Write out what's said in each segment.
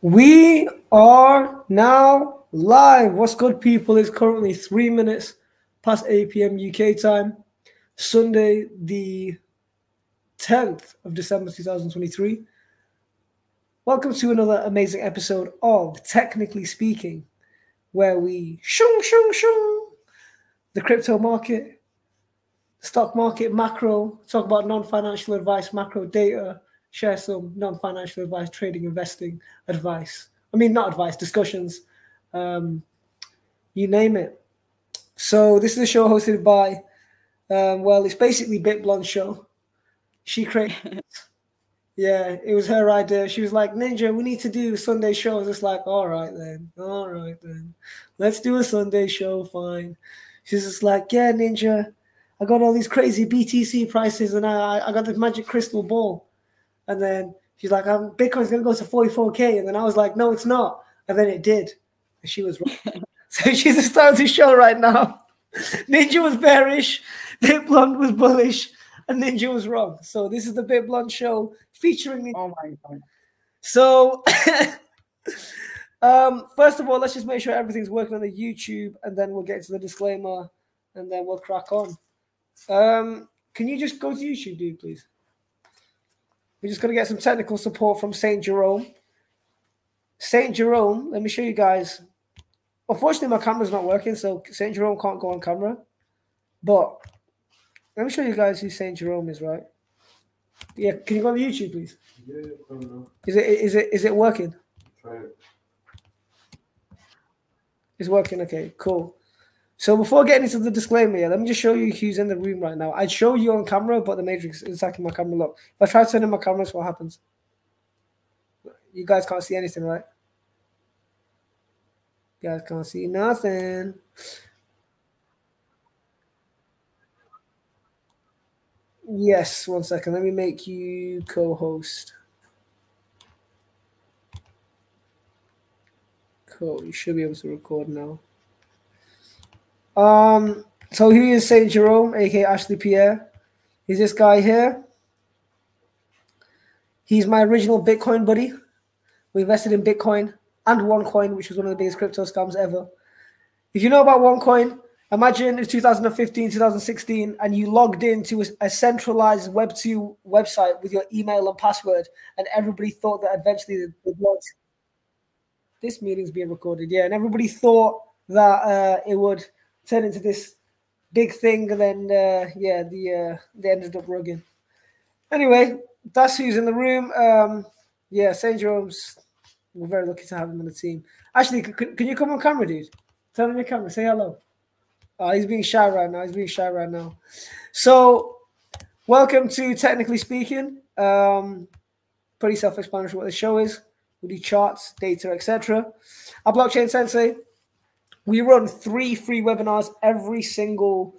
We are now live. What's good, people? It's currently three minutes past 8 p.m. UK time, Sunday, the 10th of December 2023. Welcome to another amazing episode of Technically Speaking, where we shung, shung, shung the crypto market, stock market, macro, talk about non financial advice, macro data, share some non-financial advice, trading, investing advice. I mean, not advice, discussions, um, you name it. So this is a show hosted by, um, well, it's basically Bit Blonde show. She created, yeah, it was her idea. She was like, Ninja, we need to do Sunday shows. It's like, all right then, all right then, let's do a Sunday show. Fine. She's just like, yeah, Ninja, I got all these crazy BTC prices, and I I got the magic crystal ball. And then she's like, um, Bitcoin's going to go to 44K. And then I was like, no, it's not. And then it did. And she was wrong. so she's the star of the show right now. Ninja was bearish, Bit Blonde was bullish, and Ninja was wrong. So this is the Bit Blonde show featuring Ninja. Oh my God. So, um, first of all, let's just make sure everything's working on the YouTube, and then we'll get to the disclaimer, and then we'll crack on. Um, can you just go to YouTube, dude, please? We're just going to get some technical support from St. Jerome. St. Jerome, let me show you guys. Unfortunately, my camera's not working, so St. Jerome can't go on camera. But let me show you guys who St. Jerome is, right? Yeah, can you go on YouTube, please? Yeah, I don't know. Is it is it is it working? Try it. It's working. Okay, cool. So before getting into the disclaimer, yeah, let me just show you who's in the room right now. I'd show you on camera, but the matrix is attacking my camera. Look, if I try turning my camera, what happens? You guys can't see anything, right? You guys can't see nothing. Yes, one second. Let me make you co-host. Cool. You should be able to record now. Um, so he is Saint Jerome, aka Ashley Pierre. He's this guy here. He's my original Bitcoin buddy. We invested in Bitcoin and OneCoin, which was one of the biggest crypto scams ever. If you know about OneCoin, imagine it's 2015, 2016, and you logged into a, centralized Web2 website with your email and password, and everybody thought that eventually. This meeting's being recorded, yeah, and everybody thought that uh, it would turn into this big thing, and then uh, yeah, the uh, they ended up rugging. Anyway, that's who's in the room. Um, yeah, St. Jerome's. We're very lucky to have him on the team. Actually, can, can you come on camera, dude? Turn on your camera. Say hello. Oh, he's being shy right now. He's being shy right now. So, welcome to Technically Speaking. Um, pretty self-explanatory what the show is. We do charts, data, etc. Our blockchain sensei we run three free webinars every single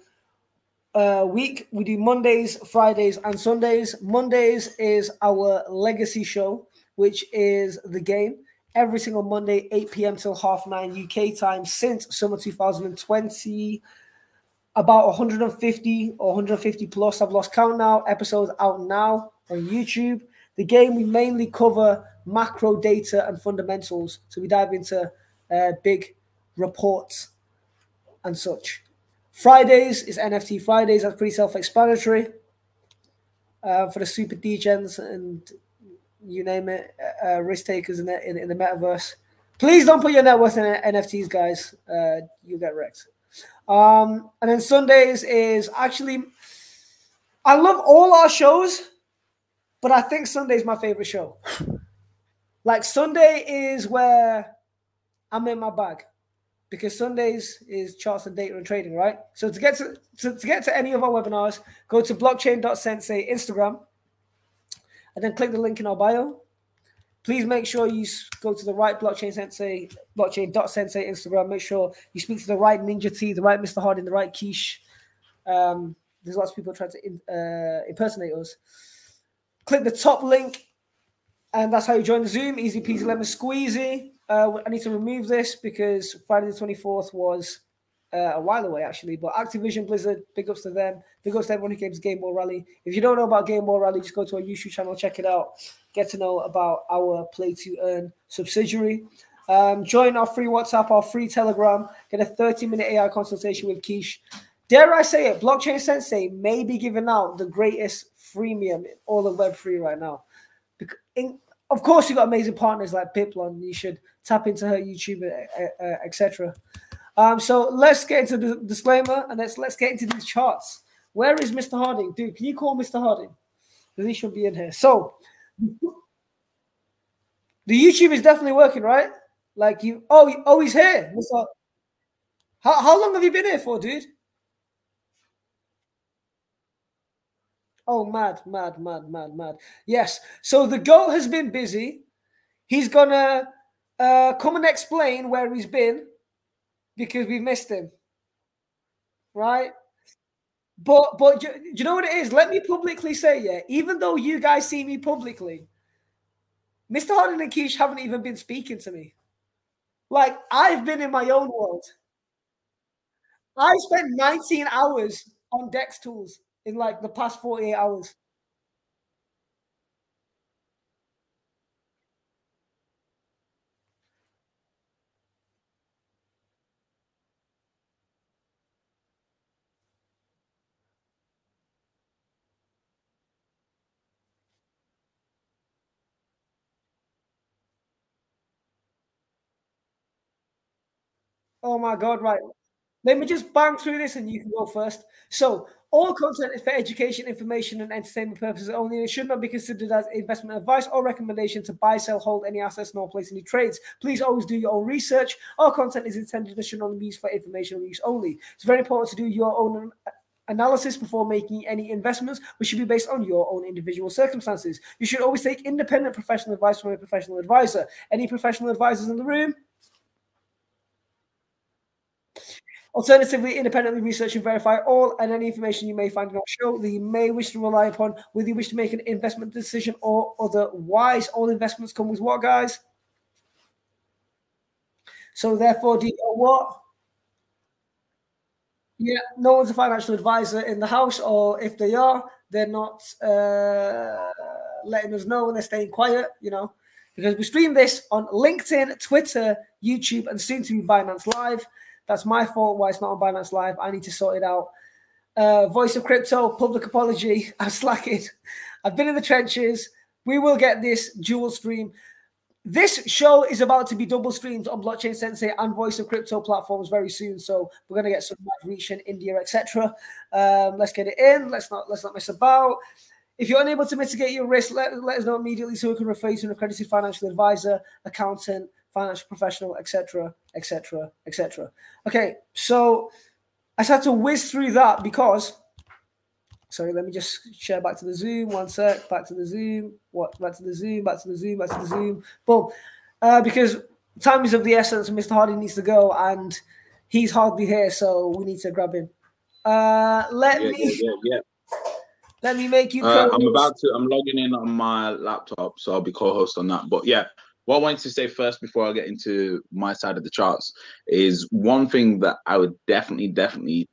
uh, week. We do Mondays, Fridays, and Sundays. Mondays is our legacy show, which is the game. Every single Monday, 8 p.m. till half nine UK time since summer 2020. About 150 or 150 plus, I've lost count now. Episodes out now on YouTube. The game, we mainly cover macro data and fundamentals. So we dive into uh, big reports, and such. Fridays is NFT Fridays. That's pretty self-explanatory. Uh, for the super degens and you name it, uh, uh, risk takers in the in, in, the metaverse. Please don't put your net worth in NFTs, guys. Uh, you'll get wrecked. Um, and then Sundays is actually, I love all our shows, but I think Sunday's my favorite show. Like Sunday is where I'm in my bag because Sundays is charts and data and trading, right? So to get to, to, to get to any of our webinars, go to blockchain.sensei Instagram and then click the link in our bio. Please make sure you go to the right blockchain sensei, blockchain.sensei Instagram. Make sure you speak to the right Ninja T, the right Mr. Harding, the right Keish. Um, there's lots of people trying to in, uh, impersonate us. Click the top link, and that's how you join the Zoom. Easy peasy lemon squeezy. Uh, I need to remove this because Friday the 24th was uh, a while away, actually. But Activision Blizzard, big ups to them. Big ups to everyone who came to Game Ball Rally. If you don't know about Game Ball Rally, just go to our YouTube channel, check it out. get to know about our Play to Earn subsidiary. Um, join our free WhatsApp, our free Telegram, get a 30 minute AI consultation with Keish. Dare I say it, Blockchain Sensei may be giving out the greatest freemium in all of Web3 right now. Because in, of course, you've got amazing partners like Piplon. You should tap into her YouTube, uh, uh, etc. Um, so let's get into the disclaimer and let's let's get into these charts. Where is Mr. Harding? Dude, can you call Mr. Harding? Because he should be in here. So the YouTube is definitely working, right? Like you, oh, oh, he's here. How, how long have you been here for, dude? Oh, mad, mad, mad, mad, mad. Yes. So the goat has been busy. He's gonna uh, come and explain where he's been because we've missed him. Right? But but do you know what it is? Let me publicly say, yeah, even though you guys see me publicly, Mr. Harding and Keish haven't even been speaking to me. Like I've been in my own world. I spent 19 hours on DEXTools in like the past 48 hours. Oh my god, right. Let me just bang through this and you can go first. So, all content is for education, information, and entertainment purposes only. It should not be considered as investment advice or recommendation to buy, sell, hold any assets, nor place any trades. Please always do your own research. All content is intended and should only be used for informational use only. It's very important to do your own uh, analysis before making any investments, which should be based on your own individual circumstances. You should always take independent professional advice from a professional advisor. Any professional advisors in the room? Alternatively, independently research and verify all and any information you may find in our show that you may wish to rely upon, whether you wish to make an investment decision or otherwise. All investments come with what, guys? So therefore, do you know what? Yeah, no one's a financial advisor in the house, or if they are, they're not uh, letting us know and they're staying quiet, you know, because we stream this on LinkedIn, Twitter, YouTube, and soon to be Binance Live. That's my fault why it's not on Binance Live. I need to sort it out. Uh, Voice of Crypto, public apology. I'm slacking. I've been in the trenches. We will get this dual stream. This show is about to be double streamed on Blockchain Sensei and Voice of Crypto platforms very soon. So we're going to get some reach in India, etc. Um, let's get it in. Let's not let's not mess about. If you're unable to mitigate your risk, let, let us know immediately so we can refer you to an accredited financial advisor, accountant, financial professional, etc., etc., etc. Okay, so I just had to whiz through that because. Sorry, let me just share back to the Zoom. One sec. Back to the Zoom. What? Back to the Zoom. Back to the Zoom. Back to the Zoom. Boom. Uh, because time is of the essence. Mr. Hardy needs to go, and he's hardly here, so we need to grab him. Uh, let yeah, me. Yeah, yeah, Let me make you. uh, I'm about to. I'm logging in on my laptop, so I'll be co-host on that. But yeah, what I wanted to say first before I get into my side of the charts is one thing that I would definitely, definitely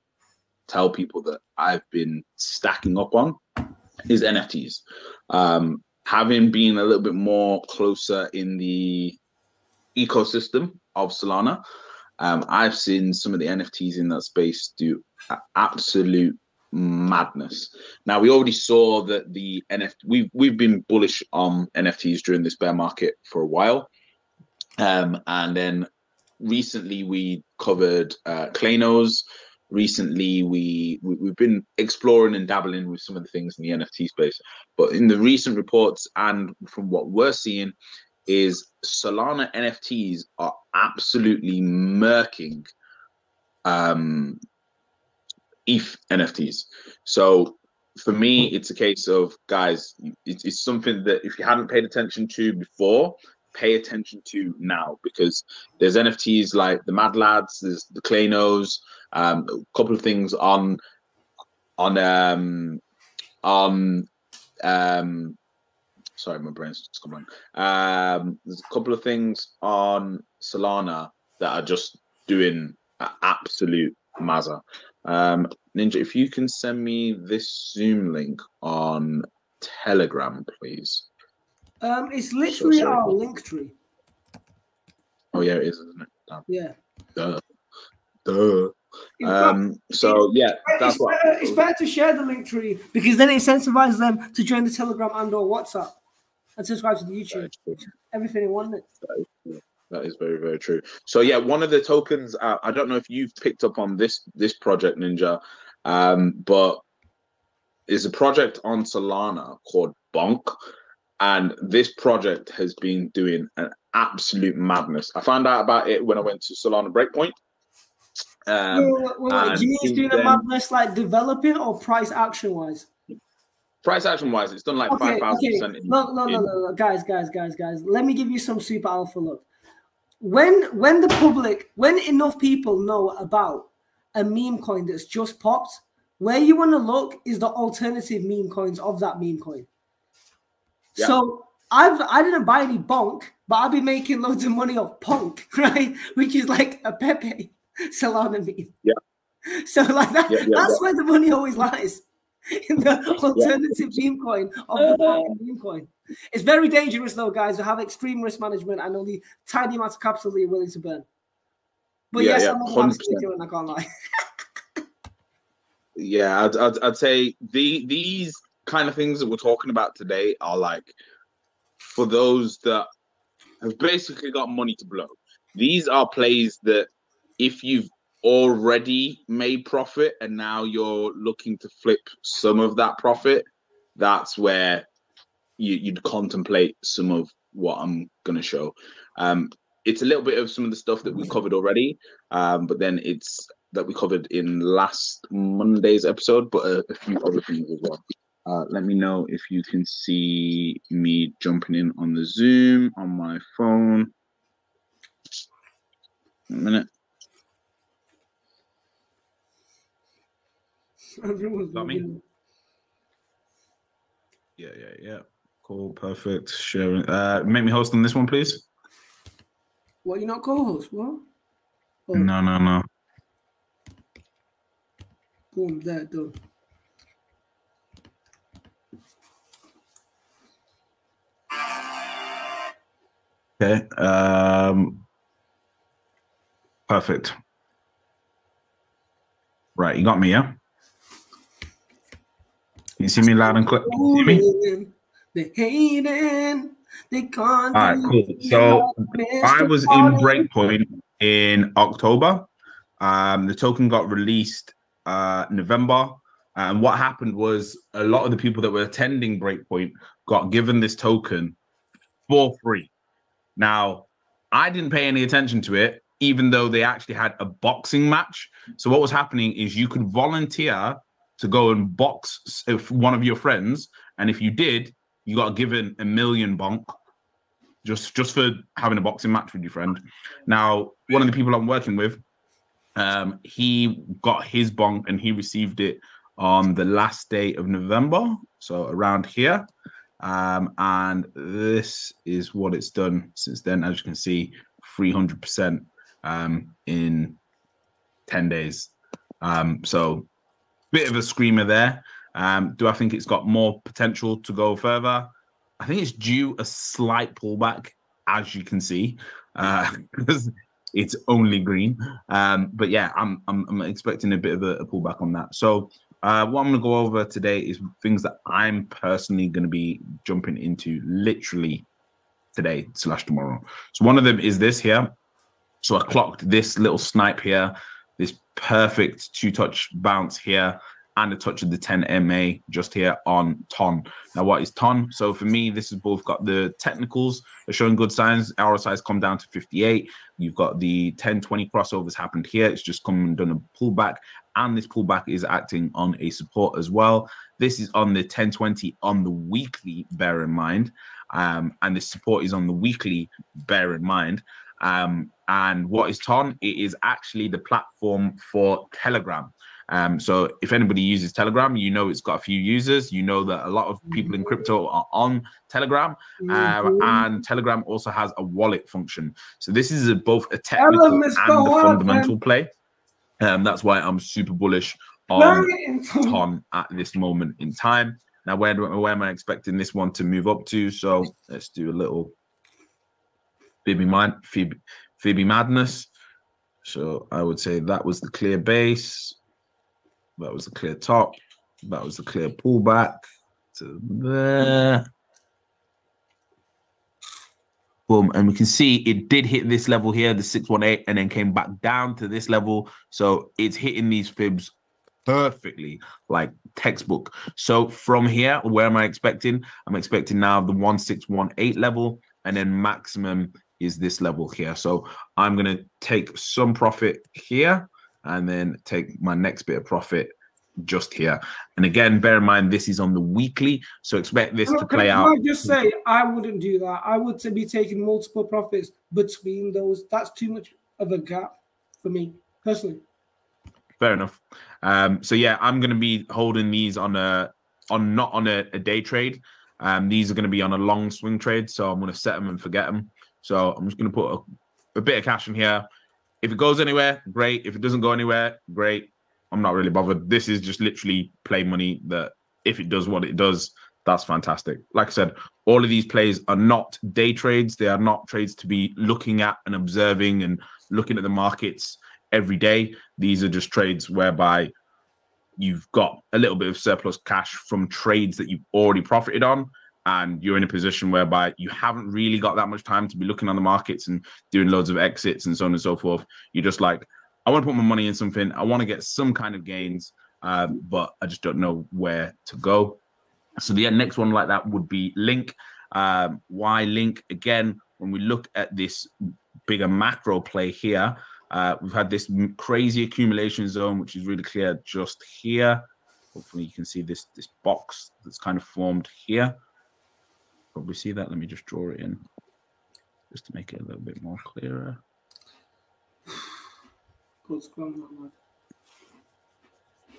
tell people that I've been stacking up on is NFTs. Um, having been a little bit more closer in the ecosystem of Solana, um, I've seen some of the NFTs in that space do absolute madness. Now we already saw that the NFT we've we've been bullish on NFTs during this bear market for a while, um, and then recently we covered uh, Claynos. Recently, we, we we've been exploring and dabbling with some of the things in the NFT space, but in the recent reports and from what we're seeing, is Solana NFTs are absolutely murking um, ETH NFTs. So for me, it's a case of guys, it's, it's something that if you hadn't paid attention to before, pay attention to now because there's NFTs like the Mad Lads, there's the Claynos, um, a couple of things on on um on um sorry my brain's just come on um there's a couple of things on solana that are just doing absolute mazza um, Ninja, if you can send me this Zoom link on Telegram, please. Um, it's literally sorry. our link tree. Oh yeah, it is, isn't it? Damn. Yeah. Duh. Duh. In fact, Um. So yeah, that's it's, what. better, it's better to share the link tree because then it incentivizes them to join the Telegram and or WhatsApp and subscribe to the YouTube. Everything in one. minute. That is very very true. So yeah, one of the tokens. Uh, I don't know if you've picked up on this this project Ninja, um, but is a project on Solana called Bonk, and this project has been doing an absolute madness. I found out about it when I went to Solana Breakpoint. Um, wait, wait, Do you mean it's doing a madness like developing or price action wise? price action wise, it's done like Okay, five thousand okay. percent. No, no, no, no, no, guys, guys, guys, guys. Let me give you some super alpha look. When when the public, when enough people know about a meme coin that's just popped, where you want to look is the alternative meme coins of that meme coin. Yeah. So I've I didn't buy any bonk, but I've been making loads of money off punk, right? Which is like a Pepe Solana meme. Yeah. So like that, Yeah, yeah, that's where the money always lies. In the alternative meme coin of the uh-huh. Punk meme coin. It's very dangerous though, guys. To have extreme risk management and only tiny amounts of capital that you're willing to burn. But Yeah, yes, yeah, I'm not 100%. doing. I can't lie. Yeah, I'd, I'd, I'd say the these kind of things that we're talking about today are like for those that have basically got money to blow. These are plays that if you've already made profit and now you're looking to flip some of that profit, that's where you, you'd contemplate some of what I'm going to show. Um, it's a little bit of some of the stuff that we covered already, um, but then it's that we covered in last Monday's episode, but a, a few other things as well. Uh, let me know if you can see me jumping in on the Zoom on my phone. A minute. Everyone's Got me? looking- Yeah, yeah, yeah. Cool, perfect. Sharing. Uh, make me host on this one, please. What, you're not co-host? What? Oh, No, no, no. boom, there, done. Okay. Um, perfect. Right, you got me, yeah. You see me loud and clear. You see me? They hating. They can't. All right, cool. So I was in Breakpoint in October. Um, the token got released uh, November, and what happened was a lot of the people that were attending Breakpoint got given this token for free. Now, I didn't pay any attention to it, even though they actually had a boxing match. So what was happening is you could volunteer to go and box if one of your friends, and if you did, you got given a million bonk just just for having a boxing match with your friend. Now, one of the people I'm working with, um, he got his bonk and he received it on the last day of November, so around here. Um, and this is what it's done since then. As you can see, 300% um, in 10 days. Um, so, bit of a screamer there. Um, do I think it's got more potential to go further? I think it's due a slight pullback, as you can see, uh, because it's only green. Um, but yeah, I'm, I'm I'm expecting a bit of a, a pullback on that. So uh, what I'm going to go over today is things that I'm personally going to be jumping into literally today slash tomorrow. So one of them is this here. So I clocked this little snipe here, perfect two touch bounce here, and a touch of the 10 MA just here on Ton. Now, what is Ton? So for me, this has both got the technicals are showing good signs. RSI's come down to 58. You've got the 10 20 crossovers happened here. It's just come and done a pullback, and this pullback is acting on a support as well. This is on the 1020 on the weekly, bear in mind. Um, and the support is on the weekly, bear in mind. Um, and what is Ton? It is actually the platform for Telegram. Um, so if anybody uses Telegram, you know it's got a few users. You know that a lot of people in crypto are on Telegram, um, Mhm. and Telegram also has a wallet function. So this is a, both a technical and a fundamental play. Um, that's why I'm super bullish on Ton at this moment in time. Now, where, where am I expecting this one to move up to? So let's do a little Phoebe, Mad- Phoebe, Phoebe Madness. So I would say that was the clear base. That was the clear top. That was the clear pullback to there. Boom. And we can see it did hit this level here, the 618, and then came back down to this level. So it's hitting these fibs perfectly, like textbook. So from here, where am I expecting? I'm expecting now the 1618 level, and then maximum is this level here. So I'm going to take some profit here and then take my next bit of profit just here. And again, bear in mind this is on the weekly, so expect this Can I- to can play I just say I wouldn't do that. I would be taking multiple profits between those. That's too much of a gap for me personally. Fair enough. Um, so yeah, I'm going to be holding these on a on not on a, a day trade. Um, these are going to be on a long swing trade, so I'm going to set them and forget them. So I'm just going to put a, a bit of cash in here. If it goes anywhere, great. If it doesn't go anywhere, great. I'm not really bothered. This is just literally play money that if it does what it does, that's fantastic. Like I said, all of these plays are not day trades. They are not trades to be looking at and observing and looking at the markets every day. These are just trades whereby you've got a little bit of surplus cash from trades that you've already profited on and you're in a position whereby you haven't really got that much time to be looking on the markets and doing loads of exits and so on and so forth. You're just like, I want to put my money in something. I want to get some kind of gains, um, but I just don't know where to go. So the next one like that would be Link. Um, why Link? Again, when we look at this bigger macro play here, uh, we've had this crazy accumulation zone, which is really clear just here. Hopefully, you can see this this box that's kind of formed here. Probably see that. Let me just draw it in, just to make it a little bit more clearer. Good scrum,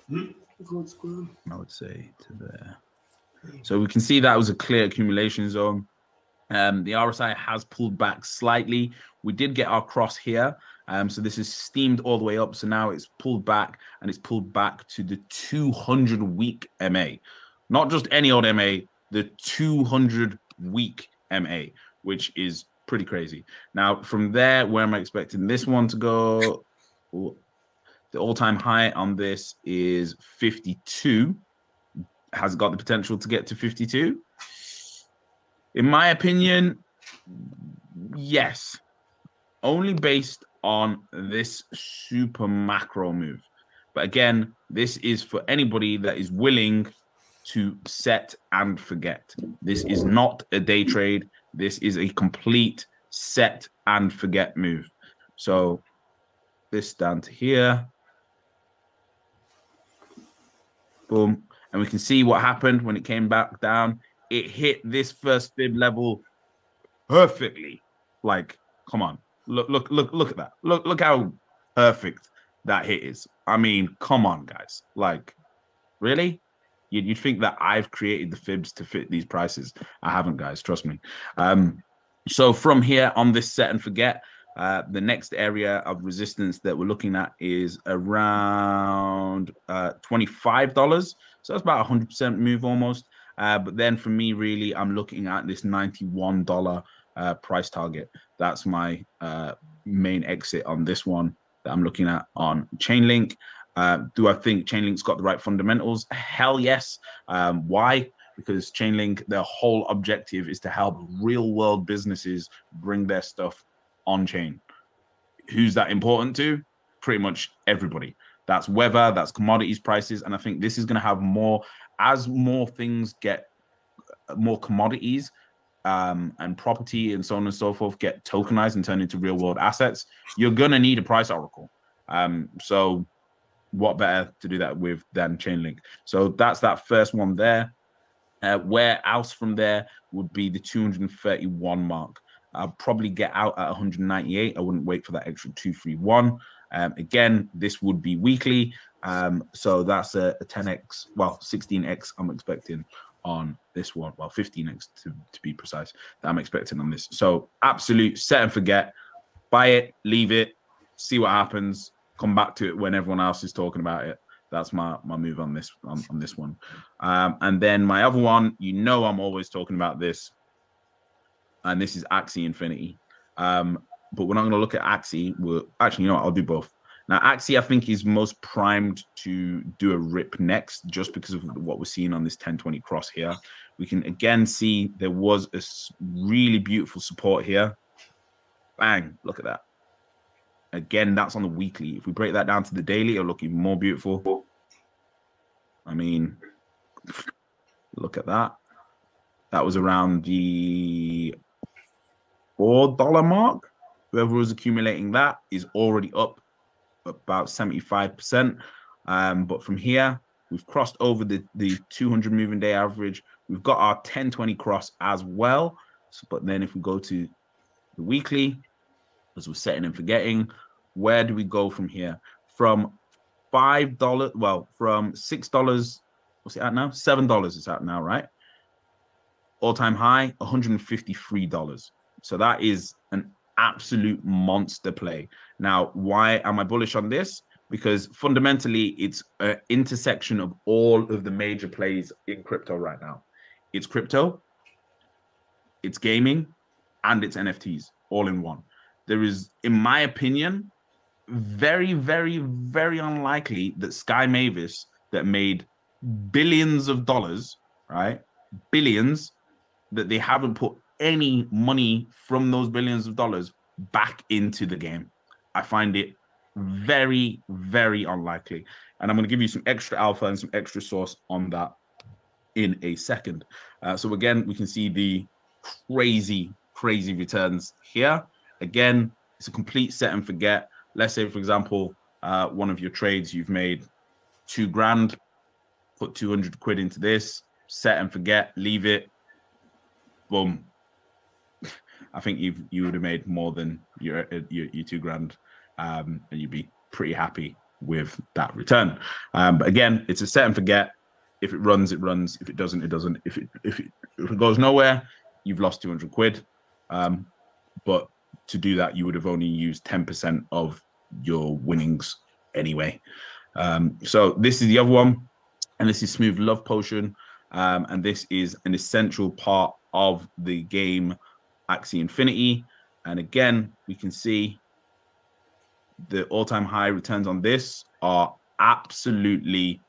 that man. Good scrum. I would say to there. So we can see that was a clear accumulation zone. Um, the RSI has pulled back slightly. We did get our cross here. Um, so this is steamed all the way up. So now it's pulled back and it's pulled back to the 200 week MA. Not just any old MA, the 200 week MA, which is pretty crazy. Now, from there, where am I expecting this one to go? The all time high on this is 52 has got the potential to get to 52? In my opinion, yes. Only based on this super macro move. But again, this is for anybody that is willing to set and forget. This is not a day trade. This is a complete set and forget move. So this down to here. Boom and we can see what happened when it came back down. It hit this first fib level perfectly. Like, come on, look, look, look, look at that. Look, look how perfect that hit is. I mean, come on, guys. Like, really? You'd, you'd think that I've created the fibs to fit these prices. I haven't, guys. Trust me. Um, so from here on this set and forget, uh, the next area of resistance that we're looking at is around uh, $25. So that's about a 100% move almost. Uh, but then for me, really, I'm looking at this $91 uh, price target. That's my uh, main exit on this one that I'm looking at on Chainlink. Uh, do I think Chainlink's got the right fundamentals? Hell yes. Um, why? Because Chainlink, their whole objective is to help real world businesses bring their stuff on chain. Who's that important to? Pretty much everybody. That's weather, that's commodities prices. And I think this is going to have more, as more things get more commodities um, and property and so on and so forth get tokenized and turned into real world assets, you're going to need a price oracle. Um, so, what better to do that with than Chainlink? So, that's that first one there. Uh, where else from there would be the 231 mark. I'll probably get out at 198. I wouldn't wait for that extra 231. Um, again, this would be weekly. Um, so that's a, a 10x, well, 16x I'm expecting on this one. Well, 15x to, to be precise, that I'm expecting on this. So absolute set and forget. Buy it, leave it, see what happens, come back to it when everyone else is talking about it. That's my my move on this on, on this one. Um, and then my other one, you know, I'm always talking about this, and this is Axie Infinity. Um, but we're not going to look at Axie. We're actually, you know, what, I'll do both. Now, Axie, I think, is most primed to do a rip next, just because of what we're seeing on this 1020 cross here. We can again see there was a really beautiful support here. Bang! Look at that. Again, that's on the weekly. If we break that down to the daily, it'll look even more beautiful. I mean, look at that. That was around the four dollar mark. Whoever was accumulating that is already up about 75%. Um, but from here, we've crossed over the, the 200 moving day average. We've got our 1020 cross as well. So, but then if we go to the weekly, as we're setting and forgetting, where do we go from here? From five dollars, well, from six dollars, what's it at now? Seven dollars is out now, right? All-time high, $153. So that is an absolute monster play. Now, why am I bullish on this? Because fundamentally, it's an intersection of all of the major plays in crypto right now. It's crypto, it's gaming, and it's NFTs all in one. There is, in my opinion, very, very, very unlikely that Sky Mavis, that made billions of dollars, right? Billions, that they haven't put any money from those billions of dollars back into the game. I find it very, very unlikely. And I'm going to give you some extra alpha and some extra source on that in a second. Uh, so, again, we can see the crazy, crazy returns here. Again, it's a complete set and forget. Let's say, for example, uh, one of your trades you've made two grand, put 200 quid into this, set and forget, leave it, boom. I think you you would have made more than your your, your two grand, um, and you'd be pretty happy with that return. Um, but again, it's a set and forget. If it runs, it runs. If it doesn't, it doesn't. If it if it, if it goes nowhere, you've lost 200 quid. Um, but to do that, you would have only used 10% of your winnings anyway. Um, so this is the other one, and this is Smooth Love Potion, um, and this is an essential part of the game Axie Infinity. And again, we can see the all-time high returns on this are absolutely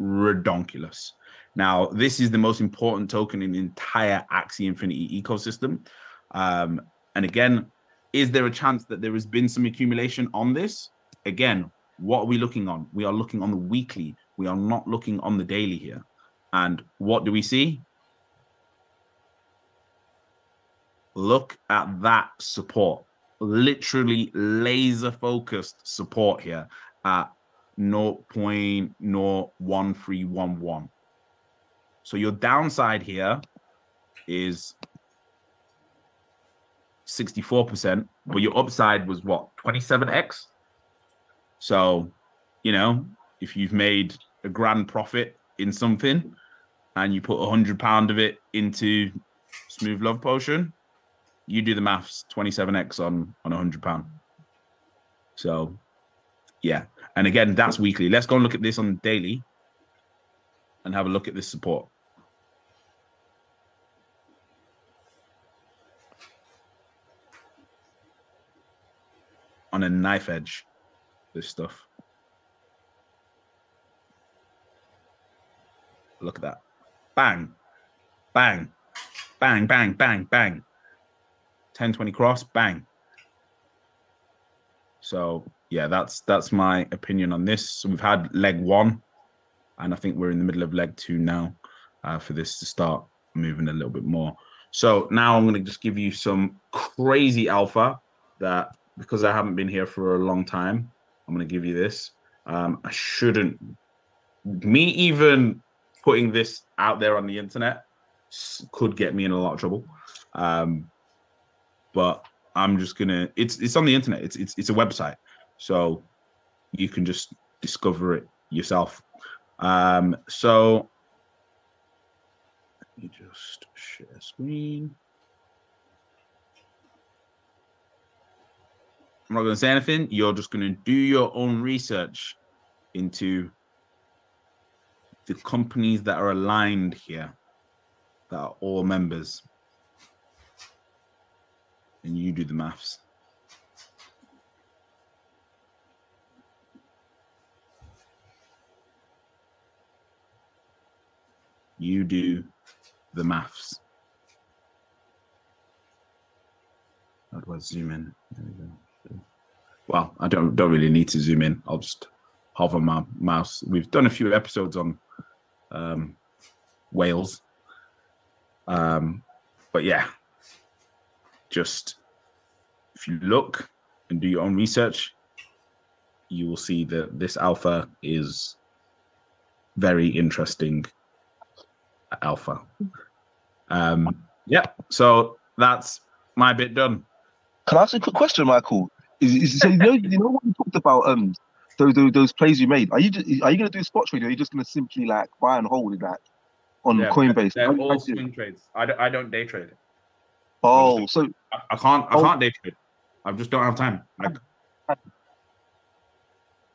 redonkulous. Now, this is the most important token in the entire Axie Infinity ecosystem. Um, and again, is there a chance that there has been some accumulation on this? Again, what are we looking on? We are looking on the weekly. We are not looking on the daily here. And what do we see? Look at that support. Literally laser focused support here at 0.01311. So your downside here is 64%, but your upside was what 27x. So, you know, if you've made a grand profit in something and you put a hundred pound of it into smooth love potion, you do the maths 27x on on a hundred pound. So yeah. And again, that's weekly. Let's go and look at this on daily and have a look at this support. On a knife edge, this stuff. Look at that. Bang, bang, bang, bang, bang, bang. 10 20 cross, bang. So yeah, that's that's my opinion on this. So we've had leg one, and I think we're in the middle of leg two now uh, for this to start moving a little bit more. So now I'm going to just give you some crazy alpha that because I haven't been here for a long time, I'm going to give you this. Um, I shouldn't. Me even putting this out there on the internet could get me in a lot of trouble. Um, but I'm just gonna. It's it's on the internet. It's it's it's a website, so you can just discover it yourself. Um, so let me just share screen. I'm not going to say anything. You're just going to do your own research into the companies that are aligned here that are all members. And you do the maths. You do the maths. Do I zoom in? There we go. Well, I don't don't really need to zoom in. I'll just hover my mouse. We've done a few episodes on um, whales, um, but yeah, just if you look and do your own research, you will see that this alpha is very interesting alpha. Um, yeah, so that's my bit done. Can I ask a quick question, Michael? Is, is so you know you know what you talked about um those those, those plays you made? Are you just, are you gonna do spot trading? Or are you just gonna simply like buy and hold that on Yeah, Coinbase? They're How do you all it? swing trades. I don't, I don't day trade. Oh, so I, I can't I Oh. can't day trade. I just don't have time. I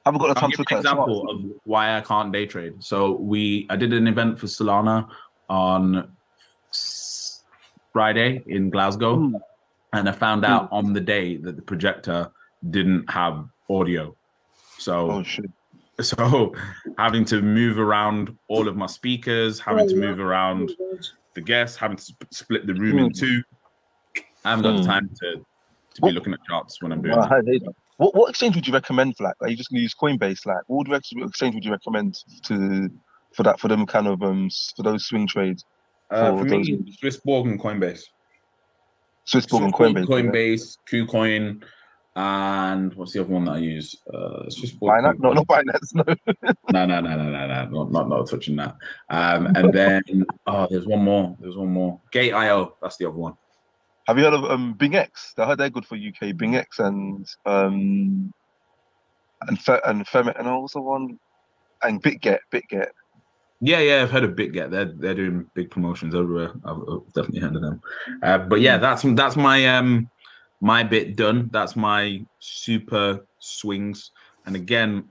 haven't got the time give to you look an example of why I can't day trade. So we I did an event for Solana on Friday in Glasgow, Mm. And I found out on the day that the projector didn't have audio. So Oh shit! so having to move around all of my speakers, having to Oh, yeah. move around the guests, having to sp- split the room in Mm. two. I haven't got the Mm. time to to be looking at charts when I'm doing. Wow. What what exchange would you recommend for that? Are you just use Coinbase? Like, what exchange would you recommend to for that for them kind of um for those swing trades? Uh, for for me, Swissborg and Coinbase. Swissborg and Coinbase. Coinbase, KuCoin, and what's the other one that I use? Uh, Swissborg. Binance? No, not Binance. No. no, no, no, no, no, no, not, not, not touching that. Um, and then oh, there's one more. There's one more. Gate.io. That's the other one. Have you heard of um BingX? I heard they're good for UK. BingX and um and Fe- and Phemex and also one and BitGet. BitGet. Yeah, yeah, I've heard of BitGet. They're they're doing big promotions everywhere. I've, I've definitely heard of them. Uh, but yeah, that's that's my um my bit done. That's my super swings. And again,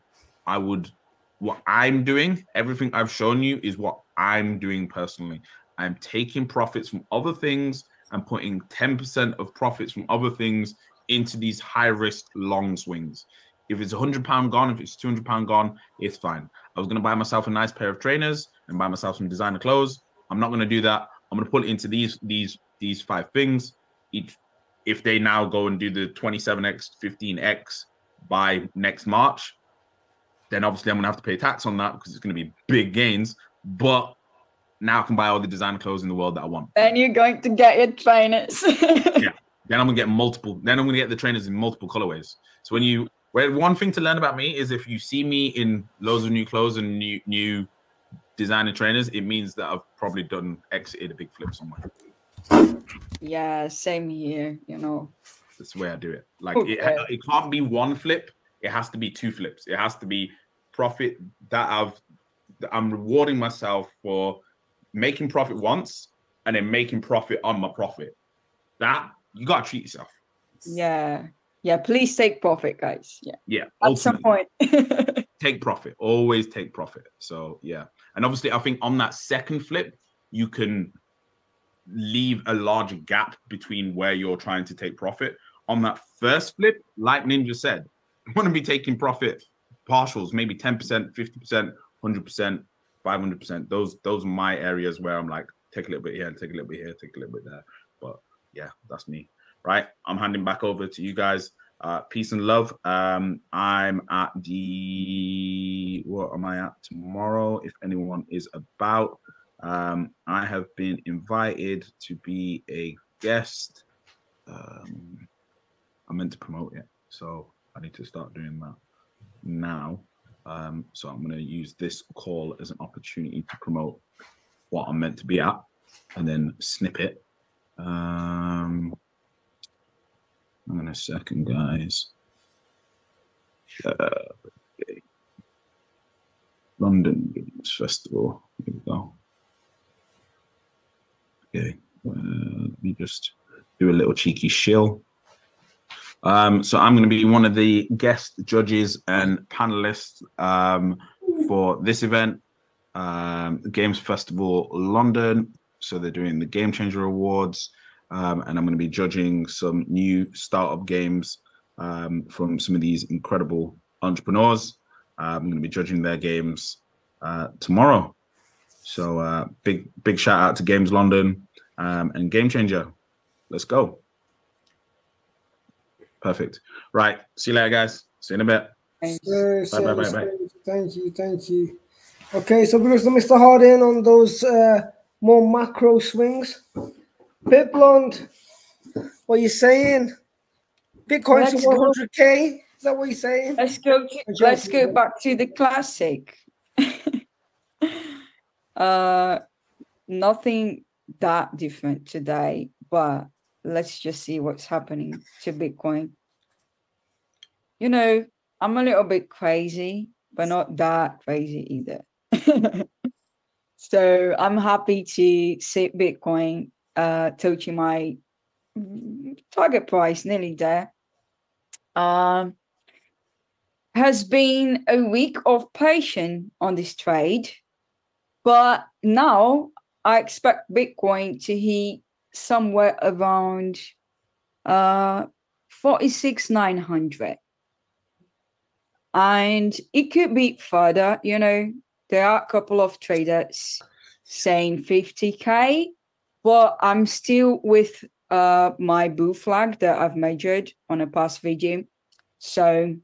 I would what I'm doing. Everything I've shown you is what I'm doing personally. I'm taking profits from other things and putting 10% of profits from other things into these high risk long swings. If it's 100 pound gone, if it's 200 pound gone, it's fine. I was going to buy myself a nice pair of trainers and buy myself some designer clothes. I'm not going to do that. I'm going to put it into these these these five things. Each, if they now go and do the 27x, 15x by next March, then obviously I'm going to have to pay tax on that because it's going to be big gains. But now I can buy all the designer clothes in the world that I want. Then you're going to get your trainers. Yeah. Then I'm gonna get multiple. Then I'm gonna get the trainers in multiple colorways. So when you, well, one thing to learn about me is if you see me in loads of new clothes and new new designer trainers, it means that I've probably done exited a big flip somewhere. yeah, same here, you know. That's the way I do it. Like Okay. it, it can't be one flip. It has to be two flips. It has to be profit that I've that I'm rewarding myself for making profit once and then making profit on my profit. That you gotta treat yourself. Yeah. Yeah, please take profit, guys. Yeah. Yeah. At some point. take profit always take profit so yeah and obviously i think on that second flip you can leave a larger gap between where you're trying to take profit on that first flip like ninja said you want to be taking profit partials maybe 10% 50% 100% 500% those those are my areas where i'm like take a little bit here and take a little bit here take a little bit there but yeah that's me right i'm handing back over to you guys uh, peace and love. Um, I'm at the what am I at tomorrow? If anyone is about, um, I have been invited to be a guest. Um, I meant to promote it, so I need to start doing that now. Um, so I'm going to use this call as an opportunity to promote what I'm meant to be at, and then snip it. Um, Hang on a second, guys. Uh. London Games Festival. Here we go. Okay, uh, let me just do a little cheeky shill. Um, so I'm going to be one of the guest judges and panelists um, for this event. um, Games Festival London. So they're doing the Game Changer Awards, um, and I'm going to be judging some new startup games um, from some of these incredible entrepreneurs. Uh, I'm going to be judging their games uh, tomorrow. So uh, big big shout out to Games London um, and Game Changer. Let's go. Perfect. Right. See you later, guys. See you in a bit. Yes, Bye, bye, bye, bye. Thank you, thank you. Okay, so because Mr. Harding on those uh, more macro swings. Bit blonde, what you saying? Bitcoin to 100k? Is that what you're saying? Let's go. To, let's go back to the classic. uh, nothing that different today, but let's just see what's happening to Bitcoin. You know, I'm a little bit crazy, but not that crazy either. so I'm happy to see Bitcoin uh touching my mm, target price nearly there. Um has been a week of patience on this trade, but now I expect Bitcoin to hit somewhere around uh 46,900. And it could be further, you know, there are a couple of traders saying 50k, but I'm still with uh my bull flag that I've measured on a past video. So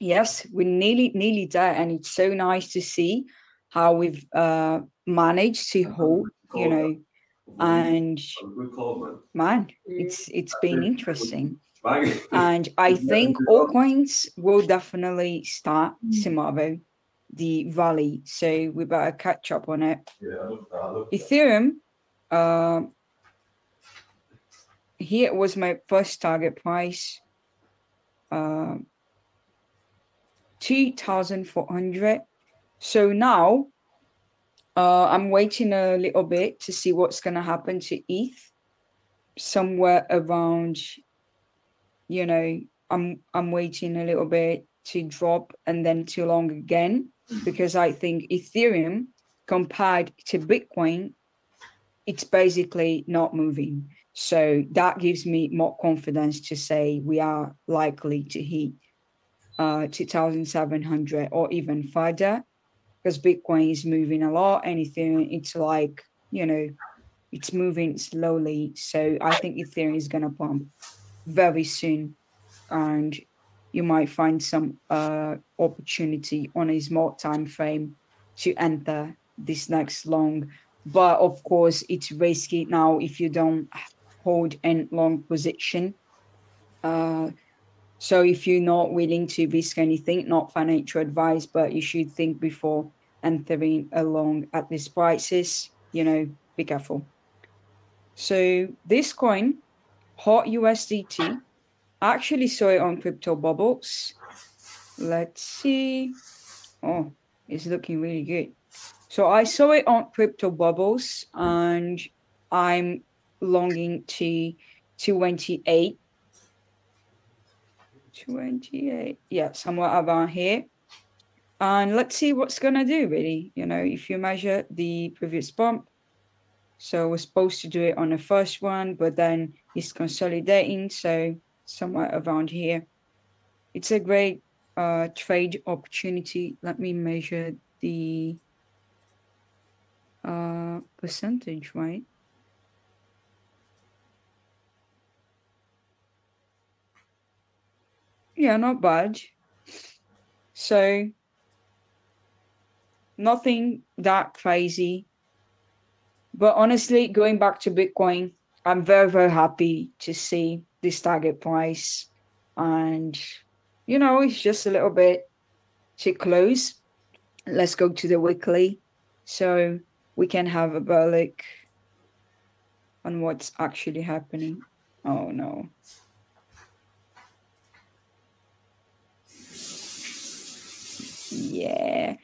yes, we're nearly nearly there, and it's so nice to see how we've uh managed to hold, you know, and man. it's it's been interesting. And I think all coins will definitely start tomorrow, the rally. So we better catch up on it. Yeah, I love. I love. Ethereum, uh, here was my first target price, uh, 2,400. So now uh, I'm waiting a little bit to see what's going to happen to ETH somewhere around, you know, I'm I'm waiting a little bit to drop and then too long again because I think Ethereum compared to Bitcoin, it's basically not moving. So that gives me more confidence to say we are likely to hit uh, 2,700 or even further because Bitcoin is moving a lot and Ethereum, it's like, you know, it's moving slowly. So I think Ethereum is going to pump very soon and you might find some uh, opportunity on a small time frame to enter this next long. But of course, it's risky now if you don't hold a long position. Uh, so if you're not willing to risk anything, not financial advice, but you should think before entering along at these prices. You know, be careful. So this coin, hot USDT, I actually saw it on Crypto Bubbles. Let's see. Oh, it's looking really good. So I saw it on Crypto Bubbles, and I'm longing to 28 28 yeah somewhere around here. And let's see what's gonna do really you know if you measure the previous bump. So we're supposed to do it on the first one but then it's consolidating so somewhere around here. It's a great uh trade opportunity. Let me measure the uh percentage right? Yeah not bad. So nothing that crazy. But honestly going back to bitcoin i'm very very happy to see this target price. And you know it's just a little bit too close. Let's go to the weekly. So we can have a better on what's actually happening oh no Yeah.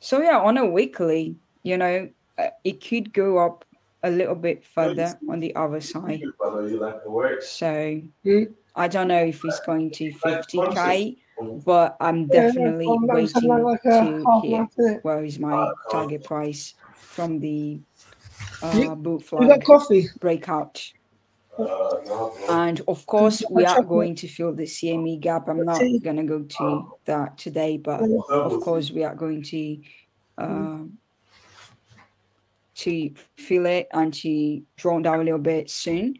So yeah, on a weekly, you know, uh, it could go up a little bit further on the other side. Brother, you like the work. So Hmm. I don't know if it's going to 50k but I'm definitely I'm- I'm waiting something a to half hit month, where is my target price from the uh, You- boot You got flag coffee? breakout. Uh, no, no. And of course, we are going to fill the CME gap. I'm not gonna go to that today, but of course, we are going to um, to fill it and to draw down a little bit soon.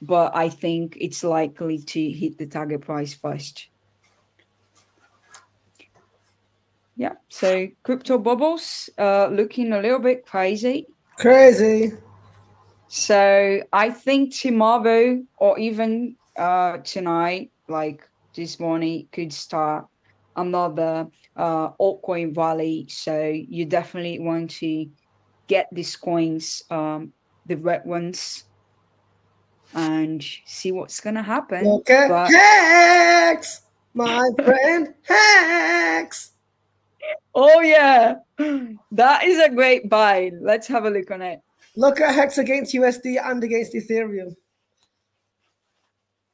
But I think it's likely to hit the target price first. Yeah. So crypto bubbles uh, looking a little bit crazy. Crazy. So I think tomorrow or even uh, tonight, like this morning, could start another uh, altcoin rally. So you definitely want to get these coins, um, the red ones, and see what's gonna happen. Look at But- Hex, my friend Hex. Oh yeah, that is a great buy. Let's have a look on it. Look at Hex against USD and against Ethereum.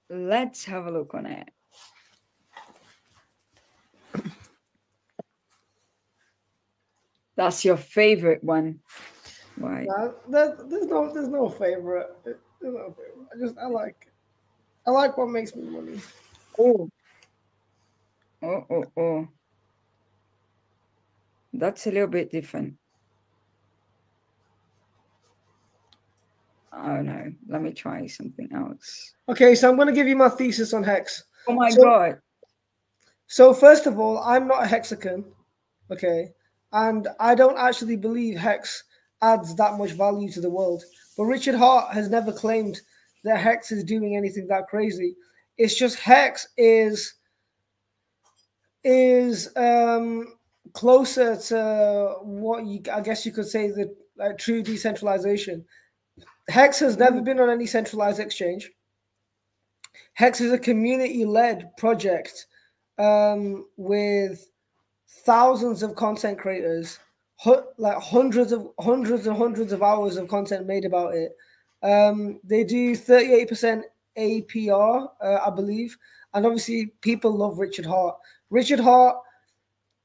Let's have a look on it. That's your favorite one. Right. Nah, there- there's no, there's no favorite. There's no favorite. I just, I like, I like what makes me money. Oh. Oh, oh, oh. That's a little bit different. Oh no, let me try something else. Okay, so I'm going to give you my thesis on Hex. Oh my So- god. So first of all, I'm not a Hexican, okay, and I don't actually believe Hex adds that much value to the world. But Richard Heart has never claimed that Hex is doing anything that crazy. It's just Hex is is um closer to what you I guess you could say the like, true decentralization. Hex has never been on any centralized exchange. Hex is a community-led project um, with thousands of content creators, like hundreds of hundreds and hundreds of hours of content made about it. Um, they do 38% APR, uh, I believe, and obviously people love Richard Heart. Richard Heart,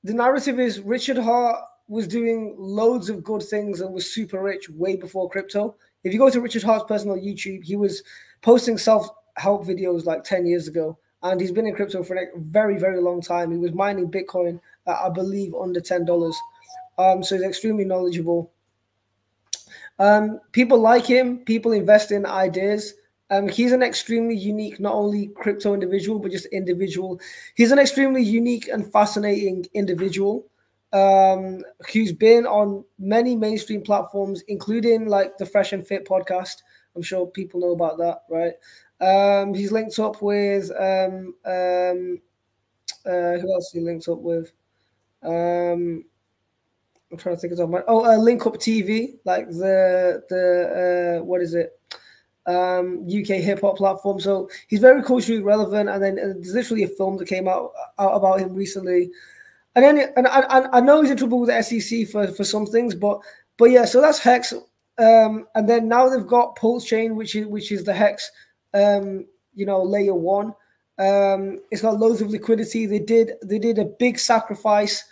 the narrative is Richard Heart was doing loads of good things and was super rich way before crypto. If you go to Richard Heart's personal YouTube, he was posting self-help videos like 10 years ago and he's been in crypto for a very, very long time. He was mining Bitcoin, at, I believe, under ten dollars. Um, so he's extremely knowledgeable. Um, people like him. People invest in ideas. Um, he's an extremely unique, not only crypto individual, but just individual. He's an extremely unique and fascinating individual um, who's been on many mainstream platforms, including like the Fresh and Fit podcast. I'm sure people know about that, right? Um, he's linked up with um, um, uh, who else? He linked up with? Um, I'm trying to think of my oh, uh, Link Up TV, like the the uh, what is it? Um, UK hip hop platform. So he's very culturally relevant. And then uh, there's literally a film that came out, out about him recently. And then and I, I, I know he's in trouble with the SEC for for some things, but but yeah. So that's Hex. Um, and then now they've got Pulse Chain, which is which is the Hex um, you know, layer one. Um, it's got loads of liquidity. They did they did a big sacrifice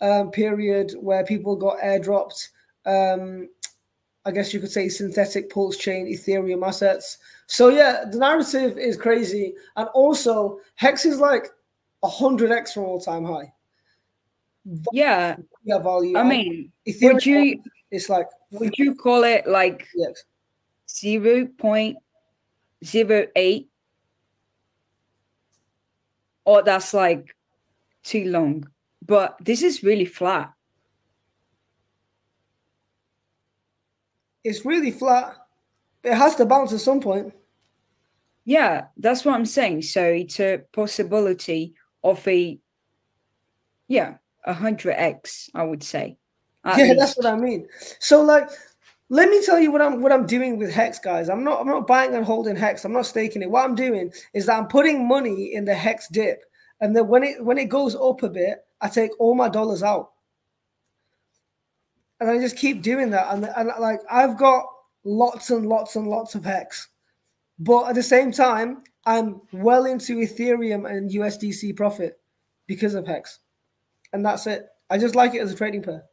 um, period where people got airdropped. Um, I guess you could say synthetic pulse chain Ethereum assets. So yeah, the narrative is crazy, and also Hex is like hundred x from all time high. Yeah, Yeah, value. I mean, Ethereum, would you it's like would you call it like yes. zero point zero eight, or that's like too long? But this is really flat. It's really flat. But It has to bounce at some point. Yeah, that's what I'm saying. So it's a possibility of a yeah, a hundred X, I would say. yeah, that's what I mean. So like let me tell you what I'm what I'm doing with Hex, guys. I'm not I'm not buying and holding Hex. I'm not staking it. What I'm doing is that I'm putting money in the Hex dip, and then when it when it goes up a bit, I take all my dollars out, and I just keep doing that. And, and like I've got lots and lots and lots of Hex, but at the same time, I'm well into Ethereum and USDC profit because of Hex, and that's it. I just like it as a trading pair.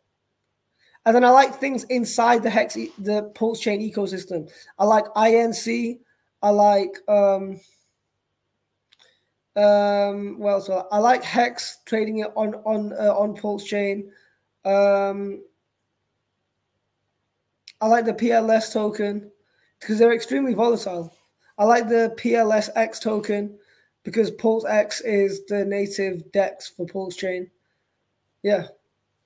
And then I like things inside the Hex, the Pulse Chain ecosystem. I like INC. I like um, um, well, so I like Hex trading it on on uh, on Pulse Chain. Um, I like the PLS token because they're extremely volatile. I like the PLS X token because Pulse X is the native DEX for Pulse Chain. Yeah,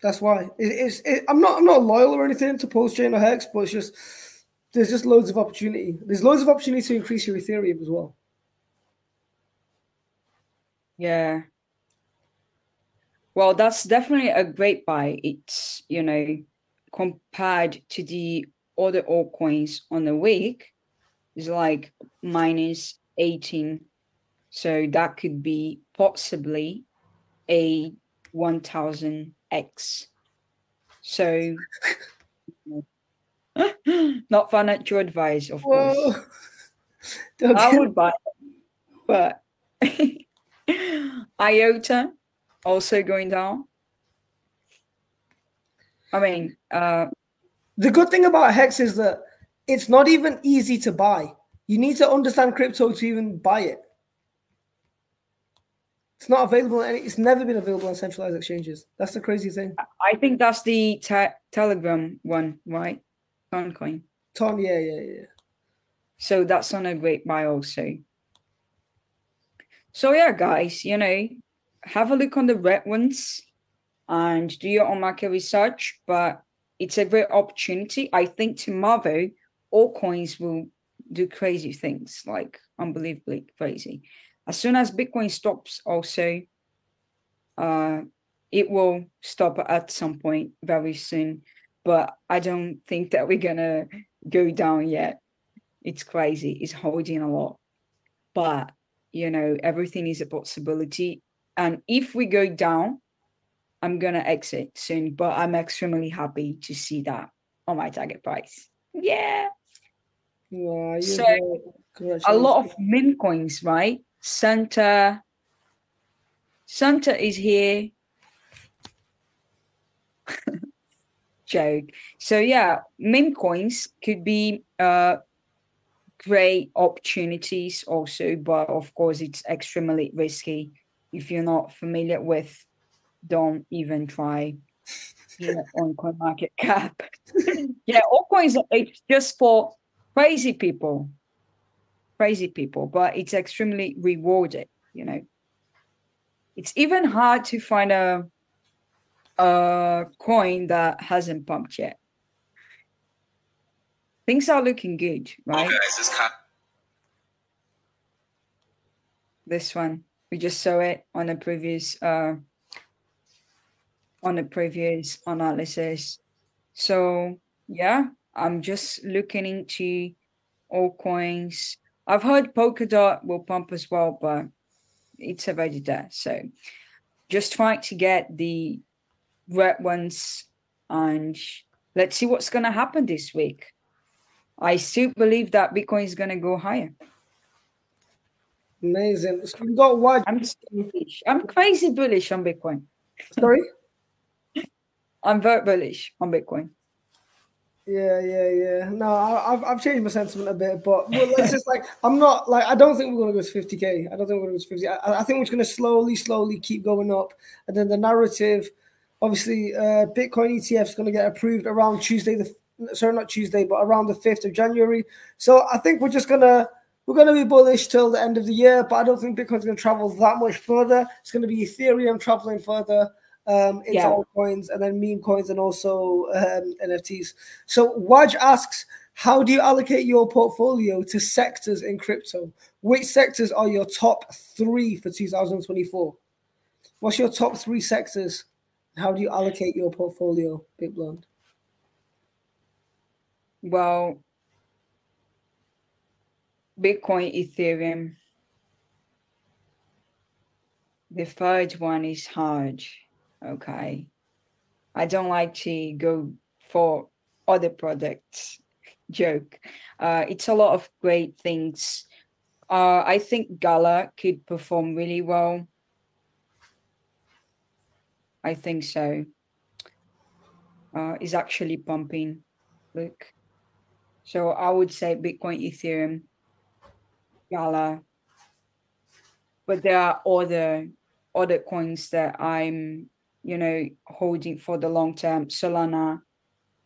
that's why. It, it's. It, I'm not. I'm not loyal or anything to Pulse Chain or Hex, but it's just there's just loads of opportunity. There's loads of opportunity to increase your Ethereum as well. Yeah. Well, that's definitely a great buy. It's, you know, compared to the other altcoins on the week, is like minus 18. So that could be possibly a 1000x. So not financial advice, of Whoa. course. I would buy it, but IOTA also going down. I mean, uh, The good thing about Hex is that it's not even easy to buy. You need to understand crypto to even buy it. It's not available. Any, it's never been available on centralized exchanges. That's the crazy thing. I think that's the te- Telegram one, right? Toncoin. Tom, yeah, yeah, yeah. So that's on a great buy also. So yeah, guys, you know, have a look on the red ones and do your own market research. But it's a great opportunity. I think tomorrow all coins will do crazy things, like unbelievably crazy. As soon as Bitcoin stops, also, uh, it will stop at some point very soon. But I don't think that we're gonna go down yet it's crazy it's holding a lot but you know everything is a possibility and if we go down i'm gonna exit soon but i'm extremely happy to see that on my target price. Yeah. Wow, So, a lot of mint coins right? Santa santa is here. Joke. So yeah mint coins could be uh great opportunities also but of course it's extremely risky if you're not familiar with don't even try here on coin market cap yeah all coins are- it's just for crazy people crazy people but it's extremely rewarded you know. It's even hard to find a a coin that hasn't pumped yet. Things are looking good right? This one we just saw it on a previous uh on the previous analysis so yeah i'm just looking into all coins i've heard polkadot will pump as well but it's already there so just trying to get the red ones and let's see what's going to happen this week i still believe that bitcoin is going to go higher Amazing. So we got Waj. I'm. I'm crazy bullish on Bitcoin. Sorry. I'm very bullish on Bitcoin. Yeah, yeah, yeah. No, I, I've I've changed my sentiment a bit, but it's just like I'm not like I don't think we're gonna go to 50k. I don't think we're gonna go to 50. I, I think we're just gonna slowly, slowly keep going up, and then the narrative, obviously, uh, Bitcoin ETF is gonna get approved around Tuesday. The sorry, not Tuesday, but around the 5th of January. So I think we're just gonna we're gonna be bullish till the end of the year, but I don't think Bitcoin's gonna travel that much further. It's gonna be Ethereum traveling further um, into Yeah. altcoins and then meme coins and also um, NFTs. So Waj asks, how do you allocate your portfolio to sectors in crypto? Which sectors are your top three for 2024? What's your top three sectors? How do you allocate your portfolio, Big Blonde? Well, Bitcoin, Ethereum. The third one is hard. Okay. I don't like to go for other products. Joke. Uh, it's a lot of great things. Uh, I think Gala could perform really well. I think so. Uh, is actually pumping. Look. So I would say Bitcoin, Ethereum, Gala. But there are other other coins that I'm, you know, holding for the long term. Solana,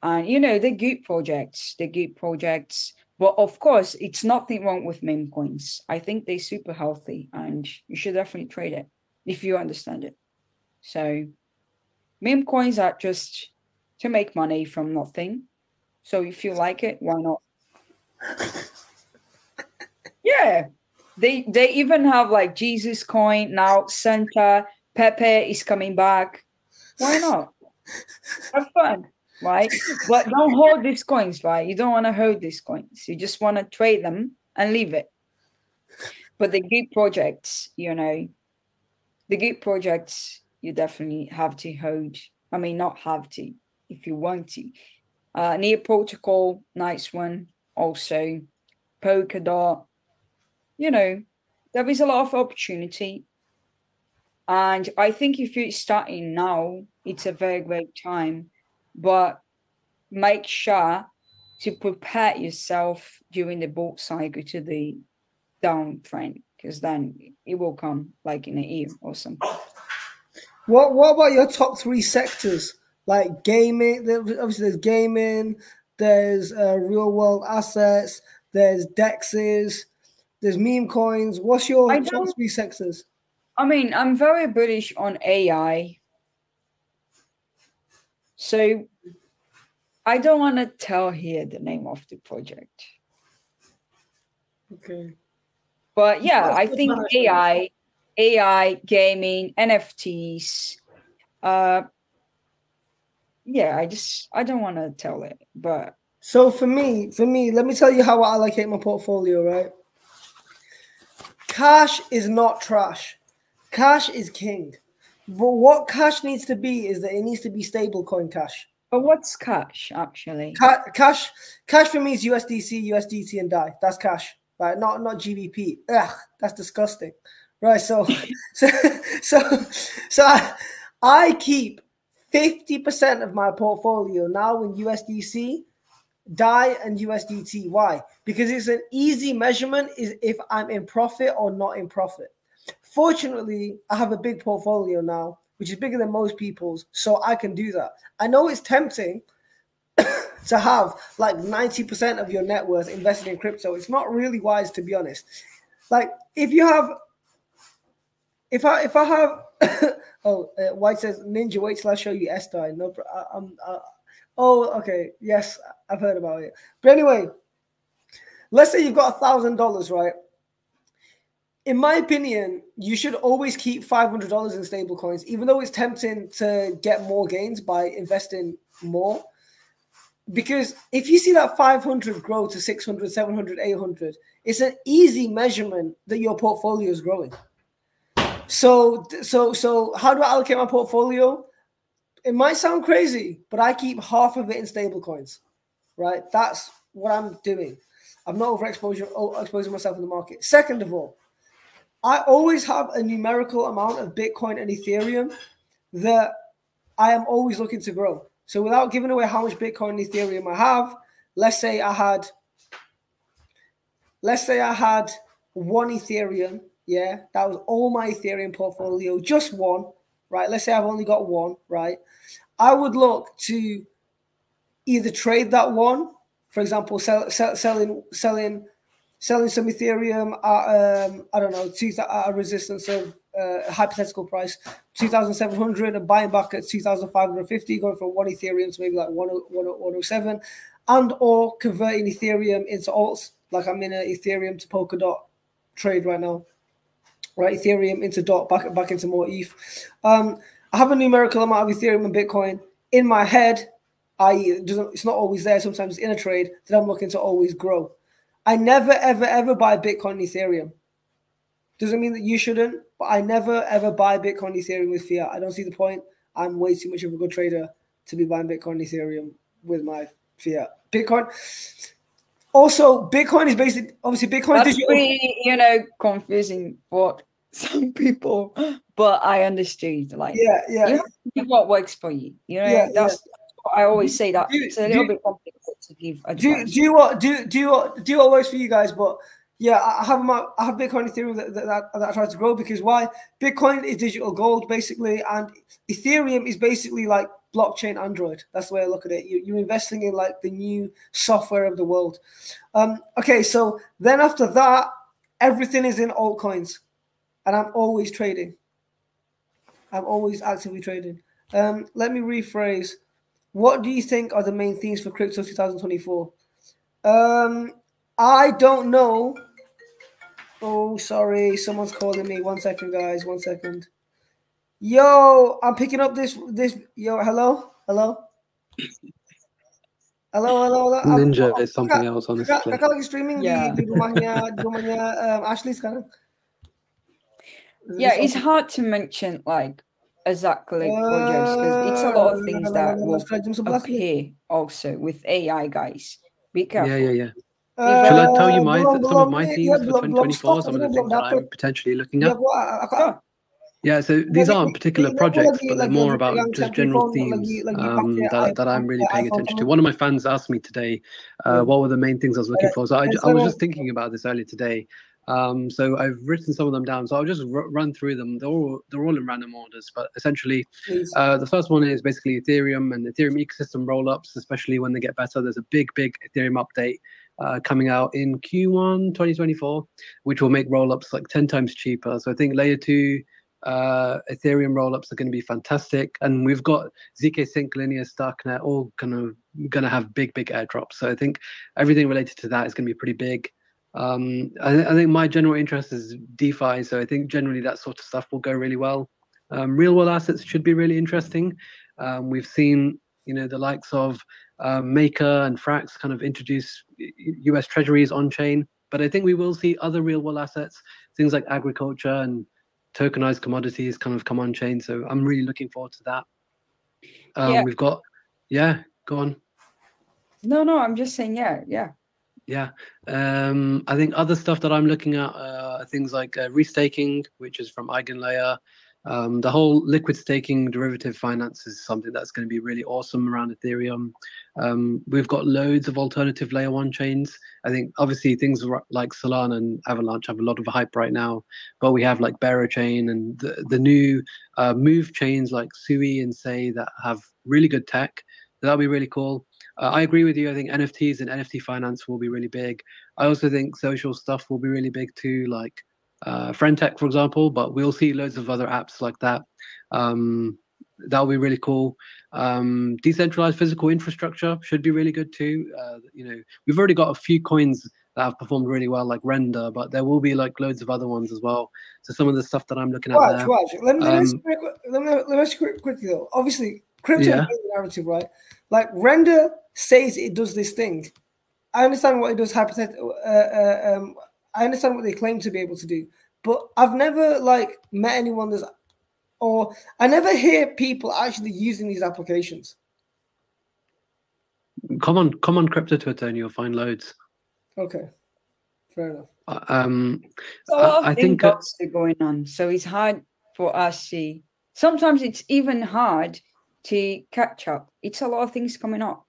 and you know, the good projects, the good projects. But of course, it's nothing wrong with meme coins. I think they're super healthy, and you should definitely trade it if you understand it. So, meme coins are just to make money from nothing. So if you like it, why not? yeah. They they even have like Jesus coin now, Santa, Pepe is coming back. Why not? Have fun, right? But don't hold these coins, right? You don't want to hold these coins. You just want to trade them and leave it. But the good projects, you know, the good projects you definitely have to hold. I mean, not have to, if you want to. Uh, Near Protocol, nice one. Also, Polkadot. You know, there is a lot of opportunity. And I think if you're starting now, it's a very great time. But make sure to prepare yourself during the bull cycle to the down trend, because then it will come like in a year or something. What What about your top three sectors? Like gaming, obviously there's gaming, there's uh, real world assets, there's dexes, there's meme coins. What's your top three sectors? I mean, I'm very bullish on AI. So I don't want to tell here the name of the project. Okay. But yeah, I think. AI, AI, gaming, NFTs. Uh yeah, I just I don't want to tell it, but So for me, for me, let me tell you how I allocate my portfolio, right? Cash is not trash. Cash is king. But what cash needs to be is that it needs to be stable coin cash. but what's cash actually? Ca- cash, cash for me is USDC, USDT, and DAI. That's cash, right? Not not GBP. Ugh, that's disgusting, right? So, so, so, so I, I keep fifty percent of my portfolio now in USDC, DAI, and USDT. Why? Because it's an easy measurement is if I'm in profit or not in profit. Fortunately, I have a big portfolio now, which is bigger than most people's, so I can do that. I know it's tempting to have like 90% of your net worth invested in crypto. It's not really wise to be honest. Like if you have if I if I have oh uh, White says Ninja wait till I show you sDAI. No, I, I'm uh, oh okay yes I've heard about it. But anyway, let's say you've got a thousand dollars, right? In my opinion, you should always keep five hundred dollars in stable coins, even though it's tempting to get more gains by investing more. Because if you see that 500 grow to 600 700 800 it's an easy measurement that your portfolio is growing. So so so how do i allocate my portfolio? It might sound crazy but i keep half of it in stable coins right? That's what i'm doing. I'm not overexposing, oh, myself in the market. Second of all i always have a numerical amount of bitcoin and ethereum that i am always looking to grow so without giving away how much Bitcoin and Ethereum I have, let's say I had, let's say I had one Ethereum. Yeah, that was all my Ethereum portfolio, just one, right? Let's say I've only got one, right? I would look to either trade that one, for example, sell, sell, selling selling selling some Ethereum at um, I don't know, two, at a resistance of uh, hypothetical price 2,700 and buying back at 2,550, going from one Ethereum to maybe like 10 107, and or converting Ethereum into alts. Like I'm in an Ethereum to Polkadot trade right now, right? Ethereum into dot back back into more ETH. Um, I have a numerical amount of Ethereum and Bitcoin in my head. I it's not always there. Sometimes in a trade that I'm looking to always grow. I never ever ever buy Bitcoin and Ethereum. Doesn't mean that you shouldn't, but I never ever buy Bitcoin Ethereum with fiat. I don't see the point. I'm way too much of a good trader to be buying Bitcoin Ethereum with my fiat. Bitcoin. Also, Bitcoin is basically obviously Bitcoin is That's digital. pretty, you know, confusing. What some people, but I understood. Like, Yeah, yeah. you have to do what works for you. You know, Yeah, that's what I always say that Do- it's a do- little bit complicated to give do do what do do what do what works for you guys. But yeah, I I have my I have Bitcoin Ethereum that, that, that, that I try to grow because why? Bitcoin is digital gold basically, and Ethereum is basically like blockchain Android. That's the way I look at it. You, you're investing in like the new software of the world. Um, okay, so then after that, everything is in altcoins, and I'm always trading. I'm always actively trading. Um, let me rephrase. What do you think are the main themes for crypto 2024? Um, I don't know. Oh, sorry, someone's calling me. One second, guys. One second. Yo, I'm picking up this. This. Yo, hello, hello, hello, hello. hello. I'm- Ninja is something Kak- else, Kak- honestly. Kakak lagi streaming Yeah. di, di rumahnya di rumahnya um, Ashley sekarang. yeah, it's hard to mention like exactly projects because it's a lot of things that will Jam 11 nih. appear also with AI, guys. Be careful. Yeah, yeah, yeah. Uh, Shall I tell you my belum- some of my themes iya, for belum- belum 2024? Some of the belum things that. I'm potentially looking at. gua aku, Yeah, so these aren't particular projects, but they're more about just general themes lagi- lagi um, that, that I'm really paying attention to. One of my fans asked me today, uh, what were the main things I was looking for? So I, I was just thinking about this earlier today. Um, so I've written some of them down. So I'll just r- run through them. They're all they're all in random orders, but essentially, uh, the first one is basically Ethereum and Ethereum ecosystem rollups, especially when they get better. There's a big, big Ethereum update uh, coming out in Q1 2024, which will make rollups like 10 times cheaper. So I think layer two uh, Ethereum rollups are going to be fantastic. And we've got ZK Sync, Linea, Starknet all kind of going to have big, big airdrops. So I think everything related to that is going to be pretty big. Um, I, I think my general interest is DeFi, so I think generally that sort of stuff will go really well. Um, real world assets should be really interesting. Um, we've seen, you know, the likes of um, Maker and Frax kind of introduce US treasuries on chain, but I think we will see other real world assets, things like agriculture and tokenized commodities, kind of come on chain. So I'm really looking forward to that. Um, Yeah. We've got, yeah, go on. no, no, I'm just saying, yeah, yeah. Yeah, um, I think other stuff that I'm looking at uh, are things like uh, restaking, which is from Eigenlayer. Um, the whole liquid staking derivative finance is something that's going to be really awesome around Ethereum. Um, we've got loads of alternative layer one chains. I think obviously things like Solana and Avalanche have a lot of hype right now, but we have like Berachain and the, the new uh, move chains like Sui and Sei that have really good tech. That'll be really cool. Uh, I agree with you. I think NFTs and NFT finance will be really big. I also think social stuff will be really big too, like uh, Friendtech, for example. But we'll see loads of other apps like that. Um, that'll be really cool. Um, decentralized physical infrastructure should be really good too. Uh, you know, we've already got a few coins that have performed really well, like Render, but there will be like loads of other ones as well. So some of the stuff that I'm looking at Raj, there. Raj, let me let me ask Um, let me ask you quickly though. Obviously, crypto Yeah. is a narrative, right? Like render says it does this thing. I understand what it does. Hypothetical. Uh, uh, um, I understand what they claim to be able to do, but I've never like met anyone that's, or I never hear people actually using these applications. Come on, come on, crypto Twitter, and you'll find loads. Okay, fair enough. Uh, Um, a lot of I, I think are going on, so it's hard for us to. Sometimes it's even hard to catch up. It's a lot of things coming up.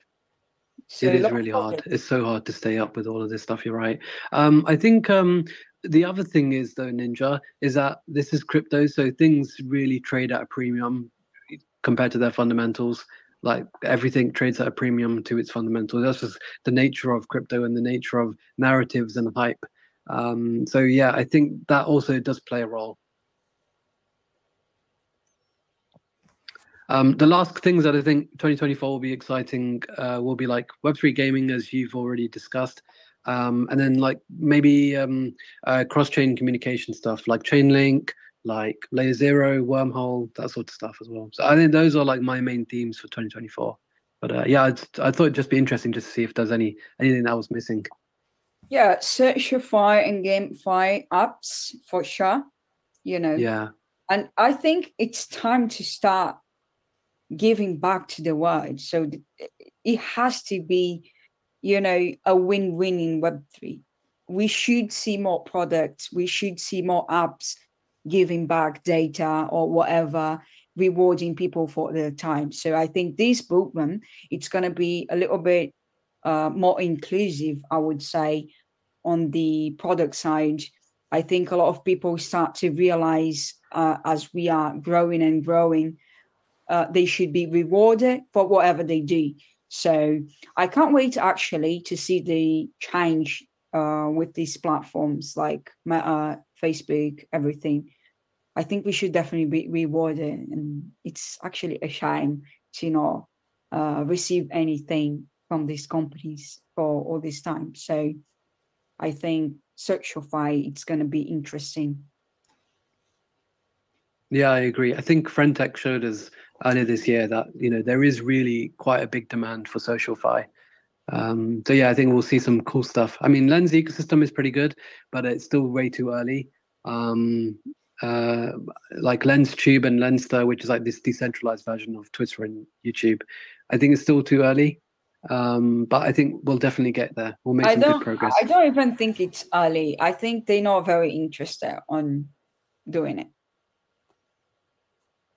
So it is really hard. It's so hard to stay up with all of this stuff. You're right. Um, I think um, the other thing is though, Ninja, is that this is crypto, so things really trade at a premium compared to their fundamentals. Like everything trades at a premium to its fundamentals. That's just the nature of crypto and the nature of narratives and hype. Um, so yeah, I think that also does play a role. Um, the last things that I think 2024 will be exciting uh, will be like Web3 gaming, as you've already discussed, um, and then like maybe um, uh, cross-chain communication stuff like Chainlink, like Layer Zero, Wormhole, that sort of stuff as well. So I think those are like my main themes for 2024. But uh, yeah, I'd, I thought it'd just be interesting just to see if there's any anything that was missing. Yeah, Searchify and GameFi apps for sure. You know, Yeah, and I think it's time to start giving back to the world. So it has to be, you know, a win-win in Web three. We should see more products. We should see more apps giving back data or whatever, rewarding people for their time. So I think this movement it's going to be a little bit uh, more inclusive, I would say, on the product side. I think a lot of people start to realize uh, as we are growing and growing, uh, they should be rewarded for whatever they do. So I can't wait actually to see the change uh, with these platforms like Meta, Facebook, everything. I think we should definitely be rewarded, and it's actually a shame to not uh, receive anything from these companies for all this time. So I think SocialFi it's going to be interesting. Yeah, I agree. I think Friendtech showed us earlier this year that you know there is really quite a big demand for SocialFi. Um, so yeah, I think we'll see some cool stuff. I mean, Lens ecosystem is pretty good, but it's still way too early. Um, uh, like LensTube and Lenster, which is like this decentralized version of Twitter and YouTube, I think it's still too early. Um, but I think we'll definitely get there. We'll make I some good progress. I don't even think it's early. I think they're not very interested on doing it.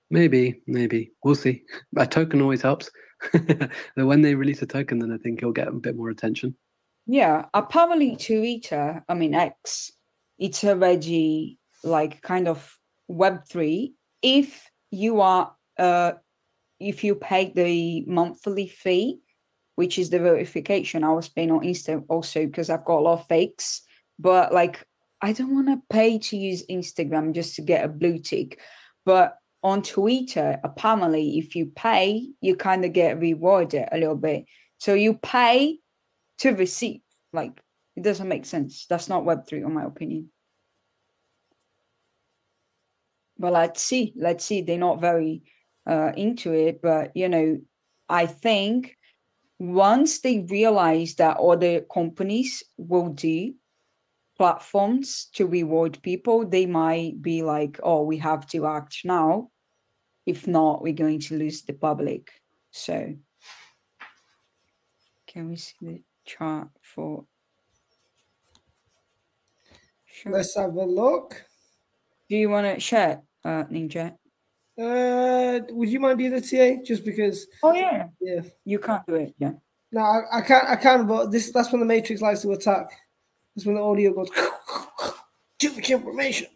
Maybe, maybe we'll see. A token always helps. when they release a token, then I think it'll get a bit more attention. Yeah, apparently Twitter, I mean X, it's already like kind of Web three. If you are, uh, if you pay the monthly fee, which is the verification, I was paying on Insta also because I've got a lot of fakes. But like, I don't want to pay to use Instagram just to get a blue tick. But on Twitter, apparently, if you pay, you kind of get rewarded a little bit. So you pay to receive. Like it doesn't make sense. That's not Web three, in my opinion. But let's see. Let's see. They're not very uh, into it, but you know, I think once they realize that other companies will do platforms to reward people, they might be like, oh, we have to act now. If not, we're going to lose the public. So, can we see the chart for? Sure. Let's have a look. Do you want to share, uh, Ninja? Uh, would you mind being the TA? Just because. Oh yeah, Yeah. you can't do it. Yeah. No, I, I can't. I can't. But this. That's when the Matrix likes to attack. That's when the audio goes. Too much information.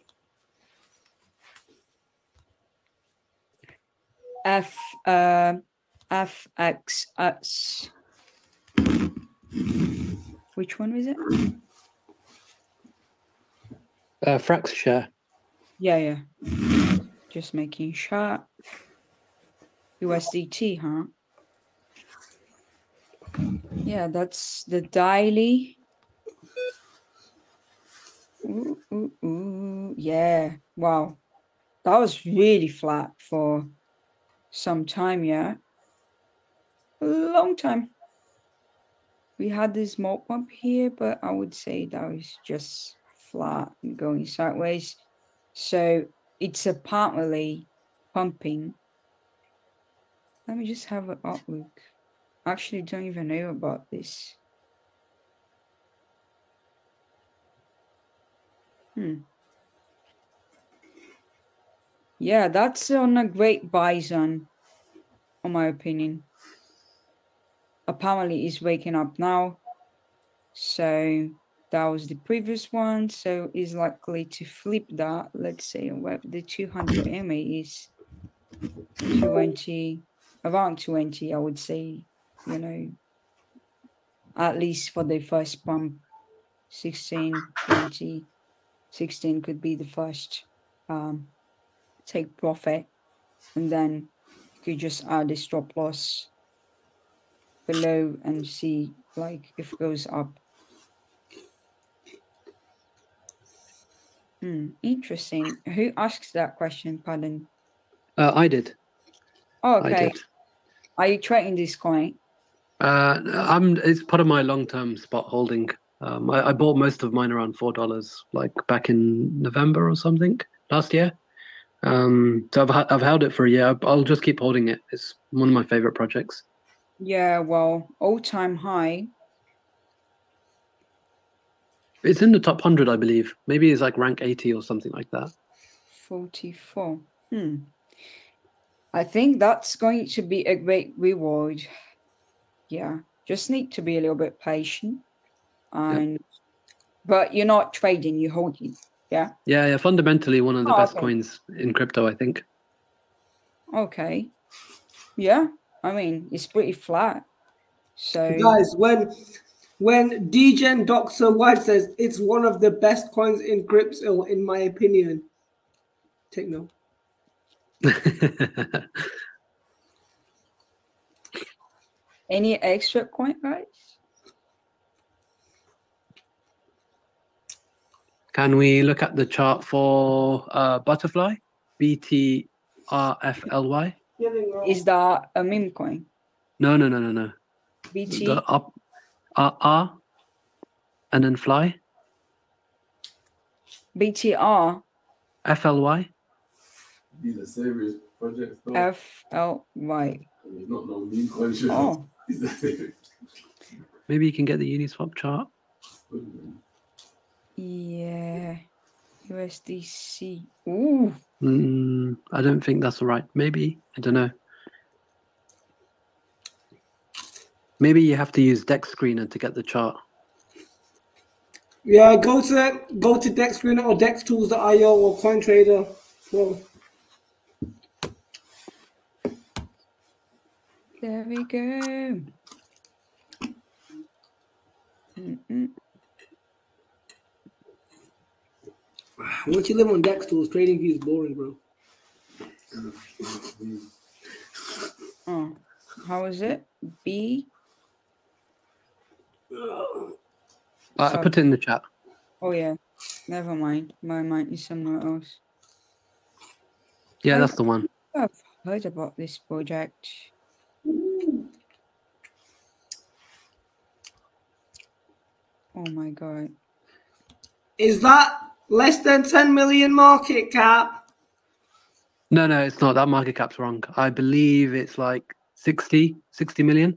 F uh, F X S. Which one was it? Uh, Frax share. Yeah, yeah. Just making sure. USDT, huh? Yeah, that's the daily. Yeah, wow. That was really flat for some time, yeah. A long time. We had this mob bump here, but I would say that was just flat and going sideways. So it's apparently pumping. Let me just have a up look. Actually, don't even know about this. Hmm. Yeah, that's on a great bison, in my opinion. Apparently, he's waking up now. So that was the previous one. So he's likely to flip that. Let's say where the 200 MA is 20, around 20, I would say, you know, at least for the first pump, 16, 20, 16 could be the first um, take profit. And then you could just add a stop loss below and see like if it goes up. Hmm, interesting. Who asks that question? Pardon. Uh, I did. Oh, I okay. did. Are you trading this coin? Uh, I'm. It's part of my long-term spot holding. Um, I, I bought most of mine around four dollars, like back in November or something last year. Um, so I've I've held it for a year. I'll just keep holding it. It's one of my favorite projects. Yeah, well, all-time high. It's in the top hundred, I believe. Maybe it's like rank eighty or something like that. 44. Hmm. I think that's going to be a great reward. Yeah. Just need to be a little bit patient. And but you're not trading, you're holding. Yeah. Yeah, yeah. Fundamentally, one of the Oh, best okay. coins in crypto, I think. Okay. Yeah. I mean, it's pretty flat. So Guys, when when DGen Doctor White says it's one of the best coins in crypto, in my opinion, take note. any extra coin, guys? Can we look at the chart for uh, butterfly? BTRFLY? Is that a meme coin? No, no, no, no, no. BT The up R R and then fly BTR FLY. These are serious projects. F L Y. It's not no meme conscious. Oh. These are serious. Maybe you can get the Uniswap chart. Yeah. USDC. Ooh. Mm, I don't think that's right. Maybe I don't know. Maybe you have to use Dex Screener to get the chart. Yeah, go to go to DexScreener or DexTools.io or CoinTrader. Well, There we go. Mm-mm. Once you live on DexTools, TradingView is boring, bro. Oh, how is it? B. Uh, I put it in the chat. Oh yeah. Never mind. My mind is somewhere else. Yeah, that's the one. I've heard about this project. Oh my god. Is that less than 10 million market cap? No, no, it's not. That market cap's wrong. I believe it's like 60, 60 million.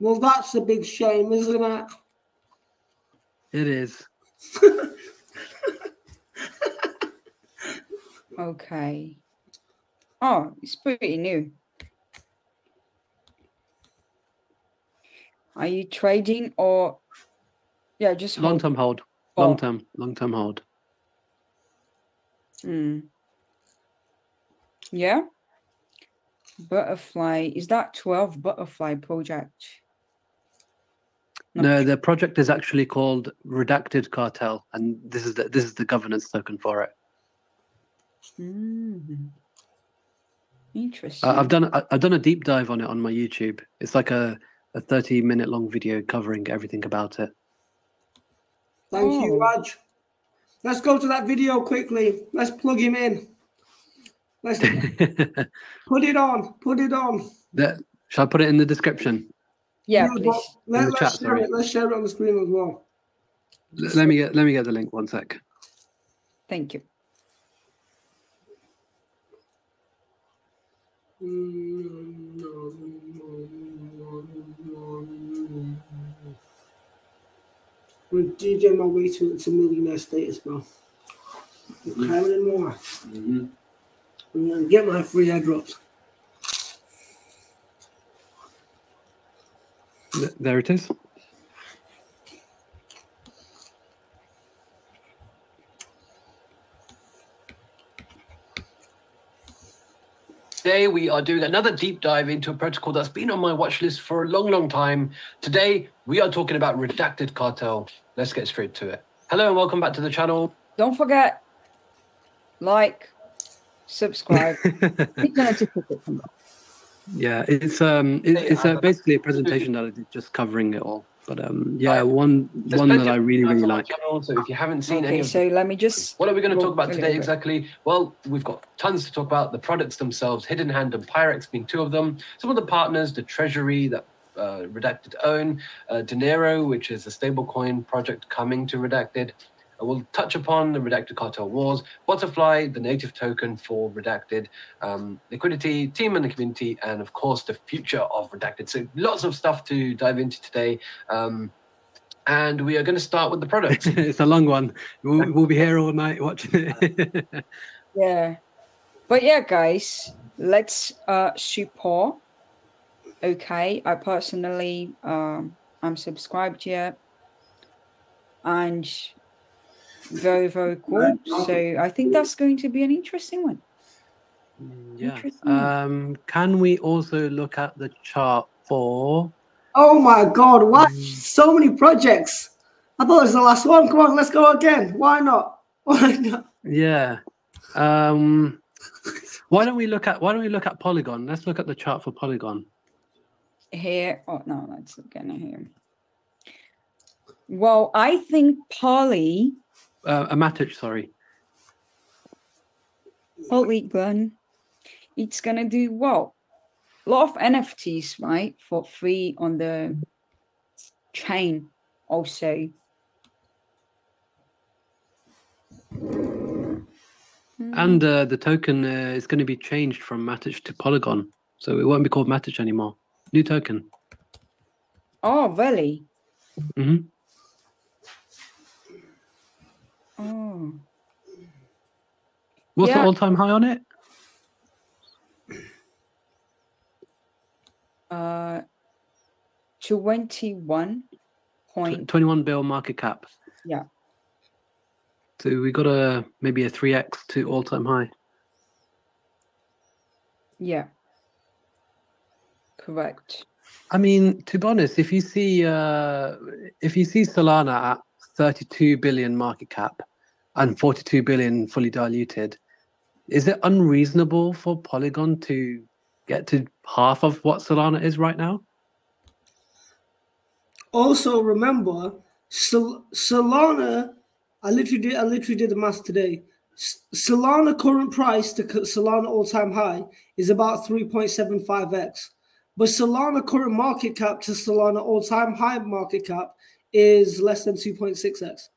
Well, that's a big shame, isn't it? It is. Okay. Oh, it's pretty new. Are you trading or yeah, just Long hold. term hold. Oh. Long term, long term hold. Hmm. Yeah. Butterfly. Is that 12 butterfly project? Not No, sure. the project is actually called Redacted Cartel, and this is the this is the governance token for it. Mm. Interesting. Uh, I've done I- I've done a deep dive on it on my YouTube. It's like a a thirty minute long video covering everything about it. Thank Oh. you, Raj. Let's go to that video quickly. Let's plug him in. Let's put it on. Put it on. That- shall I put it in the description? yeah, but please. Let, the us chat, share sorry. it. Let's share it on the screen as well. L- Let me get let me get the link one sec. Thank you. Mm, We're DJ my way to, to millionaire status, bro. I'm climbing more. Mhm. I'm gonna get my free airdrops. There it is. Today we are doing another deep dive into a protocol that's been on my watch list for a long, long time. Today we are talking about Redacted Cartel. Let's get straight to it. Hello and welcome back to the channel. Don't forget, like, subscribe, hit the notification bell. Yeah, it's um it, it's uh, basically a presentation that I did just covering it all. But um yeah, Right. one There's one that I really really like. Channel, so if you haven't seen any Okay, of so let me just. What are we going to talk about today exactly? Well, we've got tons to talk about. The products themselves, Hidden Hand and Pirex being two of them. Some of the partners, the Treasury that Redacted own, uh, Dinero, which is a stablecoin project coming to Redacted. Uh, we'll touch upon the Redacted Cartel Wars, Butterfly, the native token for Redacted, um, liquidity, team and the community, and of course the future of Redacted. So lots of stuff to dive into today. Um, and we are going to start with the product. it's a long one. We'll, we'll be here all night watching it. Yeah. But yeah, guys, let's uh support. Okay. I personally um I'm subscribed here. And very, very cool. So I think that's going to be an interesting one. yeah. Interesting. Um, can we also look at the chart for? Oh my god, why so many projects? I thought it was the last one. Come on, let's go again. Why not? Why not? Yeah. Um, why don't we look at? Why don't we look at Polygon? Let's look at the chart for Polygon. Here. Oh no, look at here. Well, I think Polly Uh, a Matic, sorry. Polygon, it's gonna do well. A lot of NFTs, right, for free on the chain also. And uh, the token uh, is going to be changed from Matic to Polygon, so it won't be called Matic anymore. New token. Oh, really? Mm-hmm. Oh, What's Yeah. the all-time high on it? uh, twenty-one Tw- point. 21 bill market cap. Yeah. So we got a maybe a 3x to all-time high. Yeah. Correct. I mean, to be honest, if you see uh, if you see Solana at 32 billion market cap and 42 billion fully diluted, is it unreasonable for Polygon to get to half of what Solana is right now? Also, remember Sol Solana. I literally did. I literally did the math today. Solana current price to Solana all time high is about 3.75x but Solana current market cap to Solana all time high market cap is less than two point six x.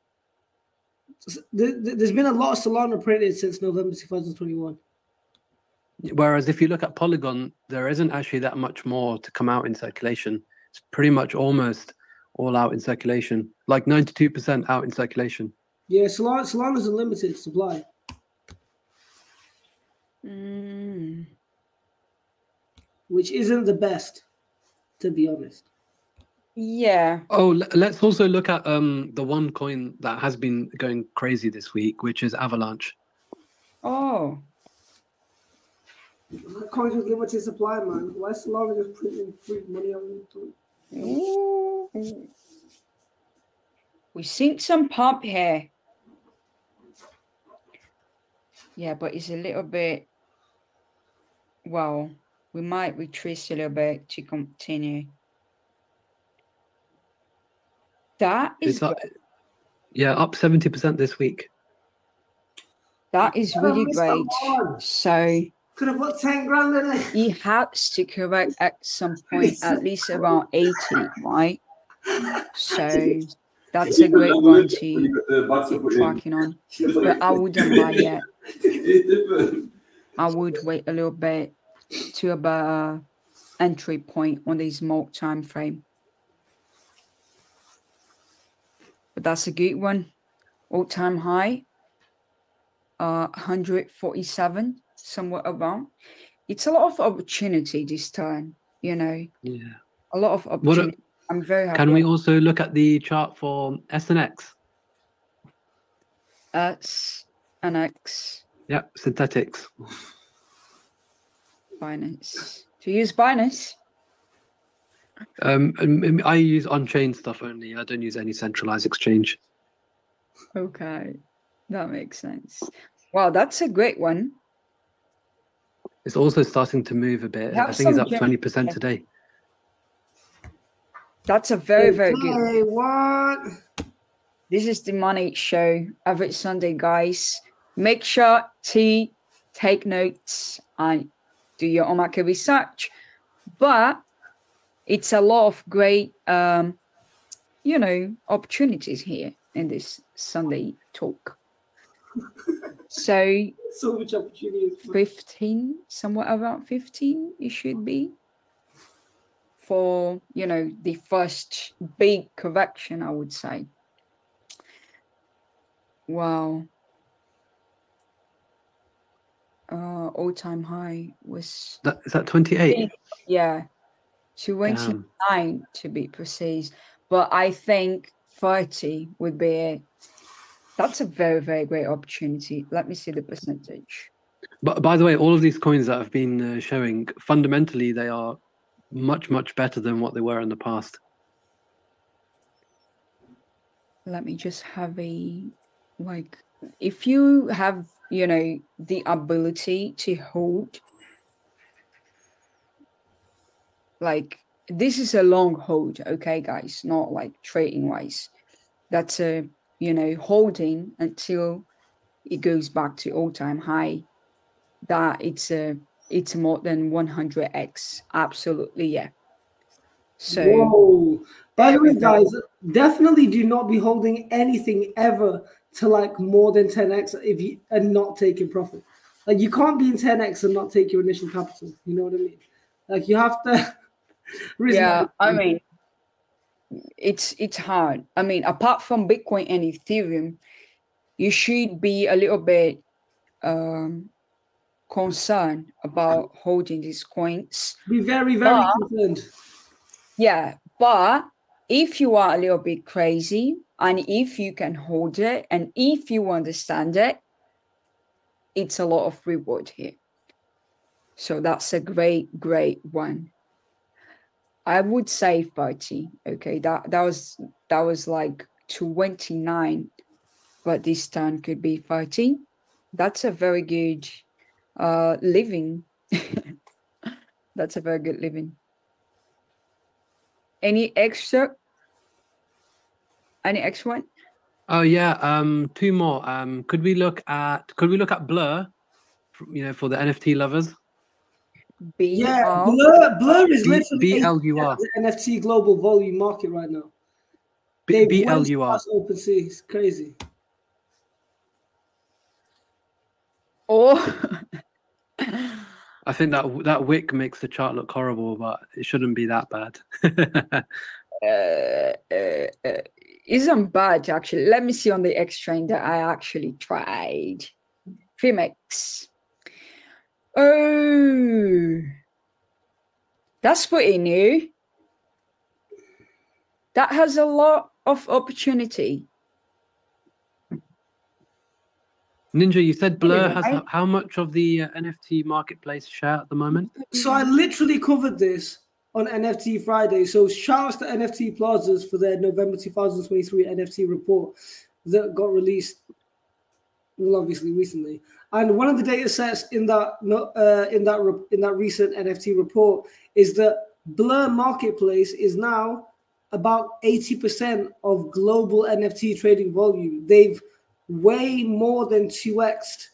There's been a lot of Solana printed since November two thousand twenty one. Whereas if you look at Polygon, there isn't actually that much more to come out in circulation. It's pretty much almost all out in circulation, like 92% out in circulation. Yeah, Solana Solana's a limited supply. Mm. Which isn't the best, to be honest. Yeah. Oh, let's also look at um the one coin that has been going crazy this week, which is Avalanche. Oh. Coins with limited supply, man. Why is Solana just printing free money on it? Ooh. We seen some pump here. Yeah, but it's a little bit. Well, we might retrace a little bit to continue. That is It's up, yeah, up 70% this week. that is really Mr. great. So Could have put 10 grand in it. he has to correct at some point, at least around 80, right? So that's a great one to keep tracking on. But I wouldn't buy yet. I would wait a little bit to a entry point on the small time frame. But that's a good one. All time high. Uh 147, somewhere around. It's a lot of opportunity this time, you know. Yeah. A lot of opportunity. I'm very happy. Can we also look at the chart for SNX? S and X Yep, Synthetix. Binance. To use Binance. Um, um, um, I use on-chain stuff only. I don't use any centralized exchange. Okay. That makes sense. Wow, that's a great one. It's also starting to move a bit. Have I think it's up twenty percent yeah. today. That's a very, very good one. What? This is the money show every Sunday, guys. Make sure to take notes and do your own market research. But it's a lot of great, um, you know, opportunities here in this Sunday talk. So So much opportunity. 15, somewhere around 15, it should be. for you know the first big correction, I would say. Wow. Uh, all-time high was That, is that 28? yeah, twenty-nine to be precise. But I think thirty would be it. That's a very very great opportunity. Let me see the percentage. But by the way, all of these coins that I've been uh, showing, fundamentally, they are much, much better than what they were in the past. let me just have a like if you have you know the ability to hold like this is a long hold okay guys? Not like trading wise that's a you know holding until it goes back to all-time high. That it's a it's more than 100x absolutely yeah. So Whoa. By the way, guys, definitely do not be holding anything ever to like more than 10x if you and not taking profit. Like you can't be in 10x and not take your initial capital. You know what I mean? Like you have to. yeah i mean it's it's hard i mean apart from bitcoin and ethereum you should be a little bit um concerned about holding these coins be very, very But- concerned. yeah but if you are a little bit crazy and if you can hold it and if you understand it it's a lot of reward here. So that's a great great one. I would say 30 okay? That that was that was like 29 but this time could be 30 that's a very good uh living. That's a very good living. Any extra any extra one Oh yeah, um, two more. Um, could we look at could we look at Blur, you know, for the NFT lovers? B Yeah, Blur, Blur is B- literally BLUR. the NFT global volume market right now. B- They B L went U R. past OpenSea. It's crazy. or I think that that wick makes the chart look horrible, but it shouldn't be that bad. uh, uh, uh, isn't bad actually. Let me see on the exchange that I actually tried. Phemex. Oh, that's pretty new. That has a lot of opportunity. Ninja, you said Blur has how much of the uh, NFT marketplace share at the moment? So I literally covered this on NFT Friday. So shout outs to NFT Plazas for their November 2023 NFT report that got released, well, obviously recently. And one of the data sets in that uh, in that in that recent NFT report is that Blur Marketplace is now about 80% of global NFT trading volume. They've way more than 2x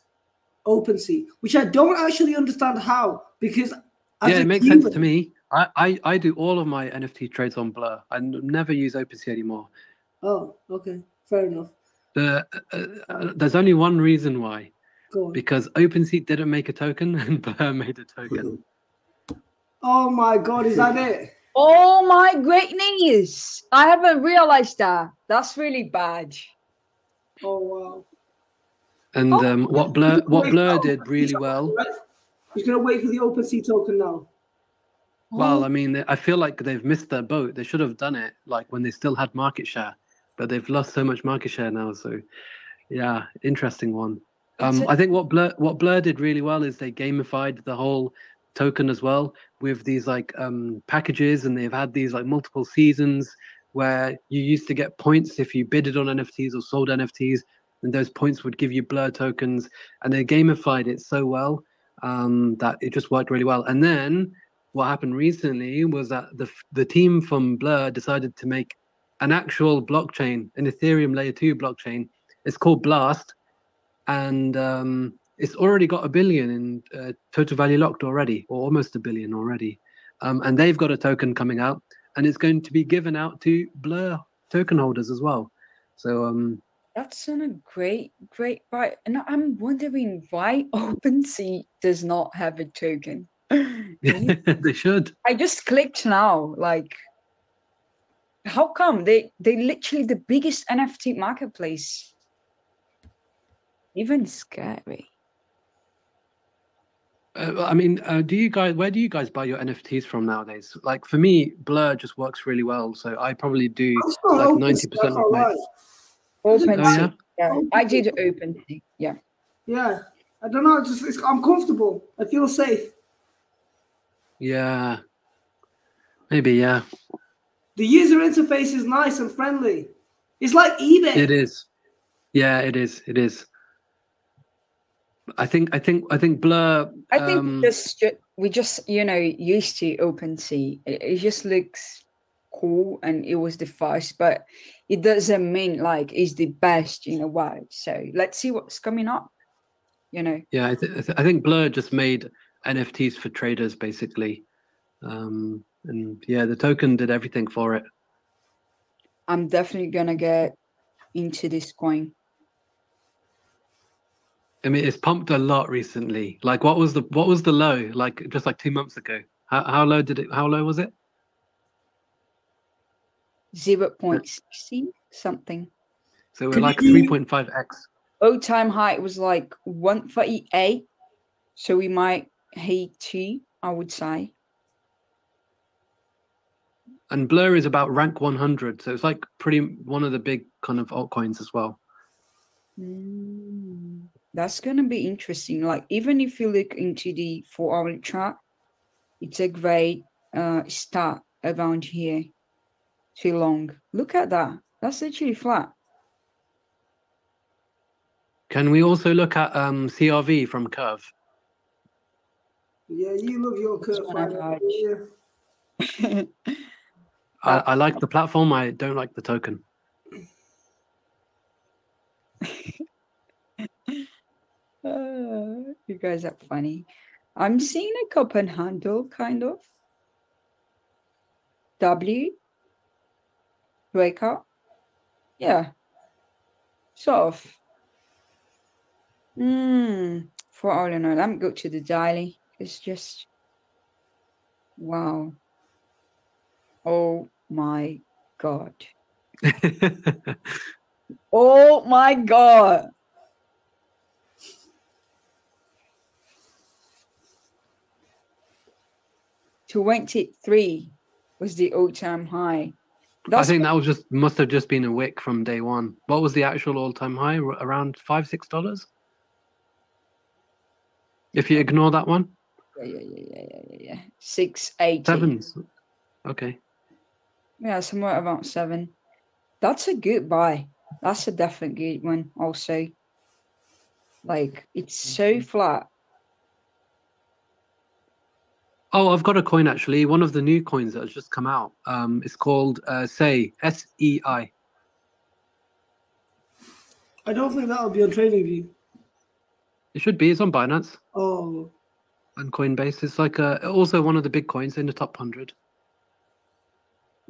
OpenSea, which I don't actually understand how because yeah, it makes sense to me. I, I, I do all of my NFT trades on Blur. I n- never use OpenSea anymore. Oh, okay, fair enough. The, uh, uh, there's only one reason why. Go on. Because OpenSea didn't make a token and Blur made a token. Oh my god, is that it? Oh my greatness! I haven't realized that. That's really bad. Oh wow. And Oh, um, what Blur what Blur oh, did really well. Right. He's gonna wait for the OpenSea token now. Well, I mean, I feel like they've missed their boat. They should have done it like when they still had market share, but they've lost so much market share now. So, yeah, interesting one. Um, I think what Blur what Blur did really well is they gamified the whole token as well with these like um, packages, and they've had these like multiple seasons where you used to get points if you bidded on NFTs or sold NFTs, and those points would give you Blur tokens, and they gamified it so well um, that it just worked really well. And then what happened recently was that the the team from Blur decided to make an actual blockchain, an Ethereum layer two blockchain. It's called Blast, and um, it's already got a billion in uh, total value locked already, or almost a billion already. Um, and they've got a token coming out, and it's going to be given out to Blur token holders as well. So um, That's on a great, great right. And I'm wondering why OpenSea does not have a token. they should. I just clicked now. Like, how come they they literally the biggest NFT marketplace? Even scary. Uh, I mean, uh, do you guys? Where do you guys buy your NFTs from nowadays? Like for me, Blur just works really well, so I probably do like ninety percent of my. Open. Oh yeah. yeah. I did open. Yeah. Yeah, I don't know. Just it's, I'm comfortable. I feel safe. Yeah. Maybe yeah. The user interface is nice and friendly. It's like eBay. It is. Yeah, it is. It is. I think. I think. I think Blur. I think um, just we just you know used to OpenSea. It, it just looks cool and it was the first, but it doesn't mean like it's the best in a way. So let's see what's coming up. You know. Yeah, I, th- I th- I think Blur just made NFTs for traders basically, um, and yeah, the token did everything for it. I'm definitely gonna get into this coin. I mean, it's pumped a lot recently. Like, what was the what was the low? Like, just like two months ago. How how low did it? How low was it? Zero point sixty something. So we're like three point five x. All time high was like one thirty eight. So we might two, I would say. And Blur is about rank 100, so it's like pretty one of the big kind of altcoins as well. Mm, that's gonna be interesting. Like even if you look into the four hour chart, it's a great uh start around here. Too long. Look at that. That's literally flat. Can we also look at um, CRV from Curve? Yeah, you love your curve. one I've Fire. had. Yeah. I, I like the platform. I don't like the token. Uh, you guys are funny. I'm seeing a cup and handle kind of. W. Breakout. Yeah. Sort of. Hmm. For all in all, let me go to the daily. It's just. Wow. Oh my god. Oh my god. Twenty-three was the all-time high. I think that was just must have just been a wick from day one. What was the actual all-time high? Around five, six dollars. If you ignore that one, yeah, yeah, yeah, yeah, yeah, yeah, yeah. Six eighty. sevens. Okay. Yeah, somewhere around seven. That's a good buy. That's a definite good one. Also, like it's so flat. Oh, I've got a coin actually. One of the new coins that has just come out. Um, it's called uh, Sei S E I. I don't think that'll be on TradingView. It should be. It's on Binance Oh, and Coinbase. It's like uh also one of the big coins in the top hundred.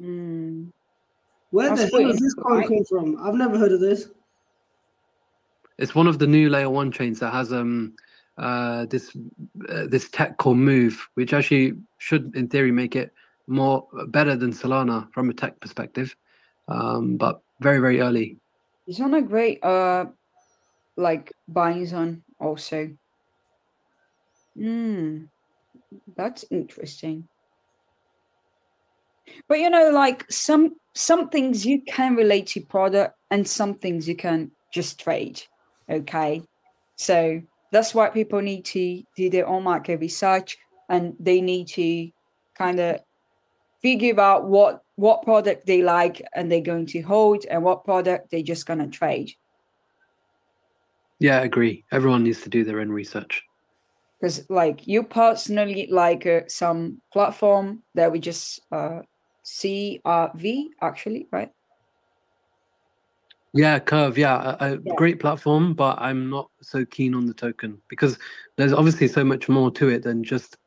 Mm. where That's the hell does this coin interesting. come from? I've never heard of this. It's one of the new layer one chains that has um uh this uh, this tech called Move, which actually should in theory make it more better than Solana from a tech perspective. Um, but very very early. It's on a great uh like buying zone also. Hmm. That's interesting. But you know, like some some things you can relate to product and some things you can just trade. Okay. So that's why people need to do their own market research and they need to kind of figure out what what product they like and they're going to hold and what product they're just going to trade Yeah, I agree. Everyone needs to do their own research. Because like you personally like uh, some platform that we just uh crv actually right Yeah, Curve. Yeah, a, a Yeah. great platform, but I'm not so keen on the token because there's obviously so much more to it than just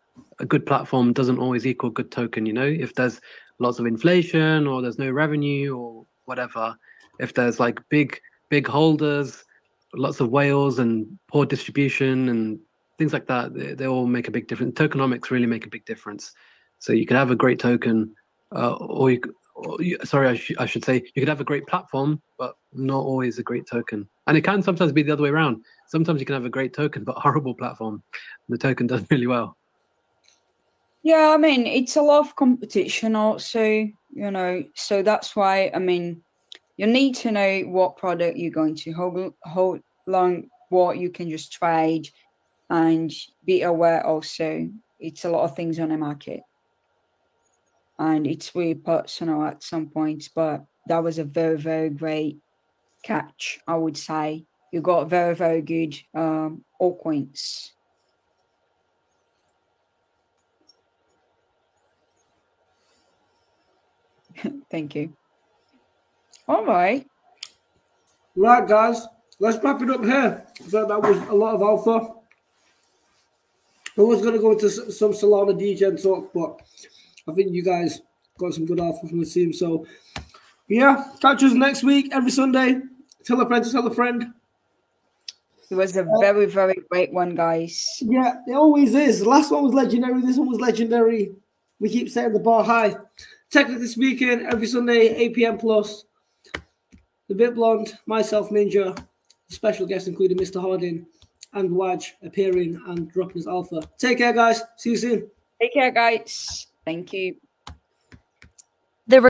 a good platform doesn't always equal good token. You know, if there's lots of inflation or there's no revenue or whatever, if there's like big big holders, lots of whales and poor distribution, and things like that. They, they all make a big difference. Tokenomics really make a big difference. So you can have a great token, uh, or you, or you sorry I, sh- I should say you could have a great platform, but not always a great token. And it can sometimes be the other way around. Sometimes you can have a great token, but horrible platform. The token does really well. Yeah, I mean, it's a lot of competition also, you know, so that's why, I mean, you need to know what product you're going to hold, hold long, what you can just trade, and be aware also, it's a lot of things on the market. And it's really personal at some points, but that was a very, very great catch, I would say. You got very, very good um, altcoins. Thank you. All right. Right, guys, let's wrap it up here. Thought that was a lot of alpha. I was going to go into some Solana DGen talk, but I think you guys got some good alpha from the team. So, yeah, catch us next week, every Sunday. Tell a friend to tell a friend. It was a very, very great one, guys. Yeah, it always is. The last one was legendary. This one was legendary. We keep setting the bar high. Technically speaking, every Sunday, 8 p.m. plus. The Bit Blonde, myself, Ninja, special guests including Mr. Harding and Waj appearing and dropping his alpha. Take care, guys. See you soon. Take care, guys. Thank you.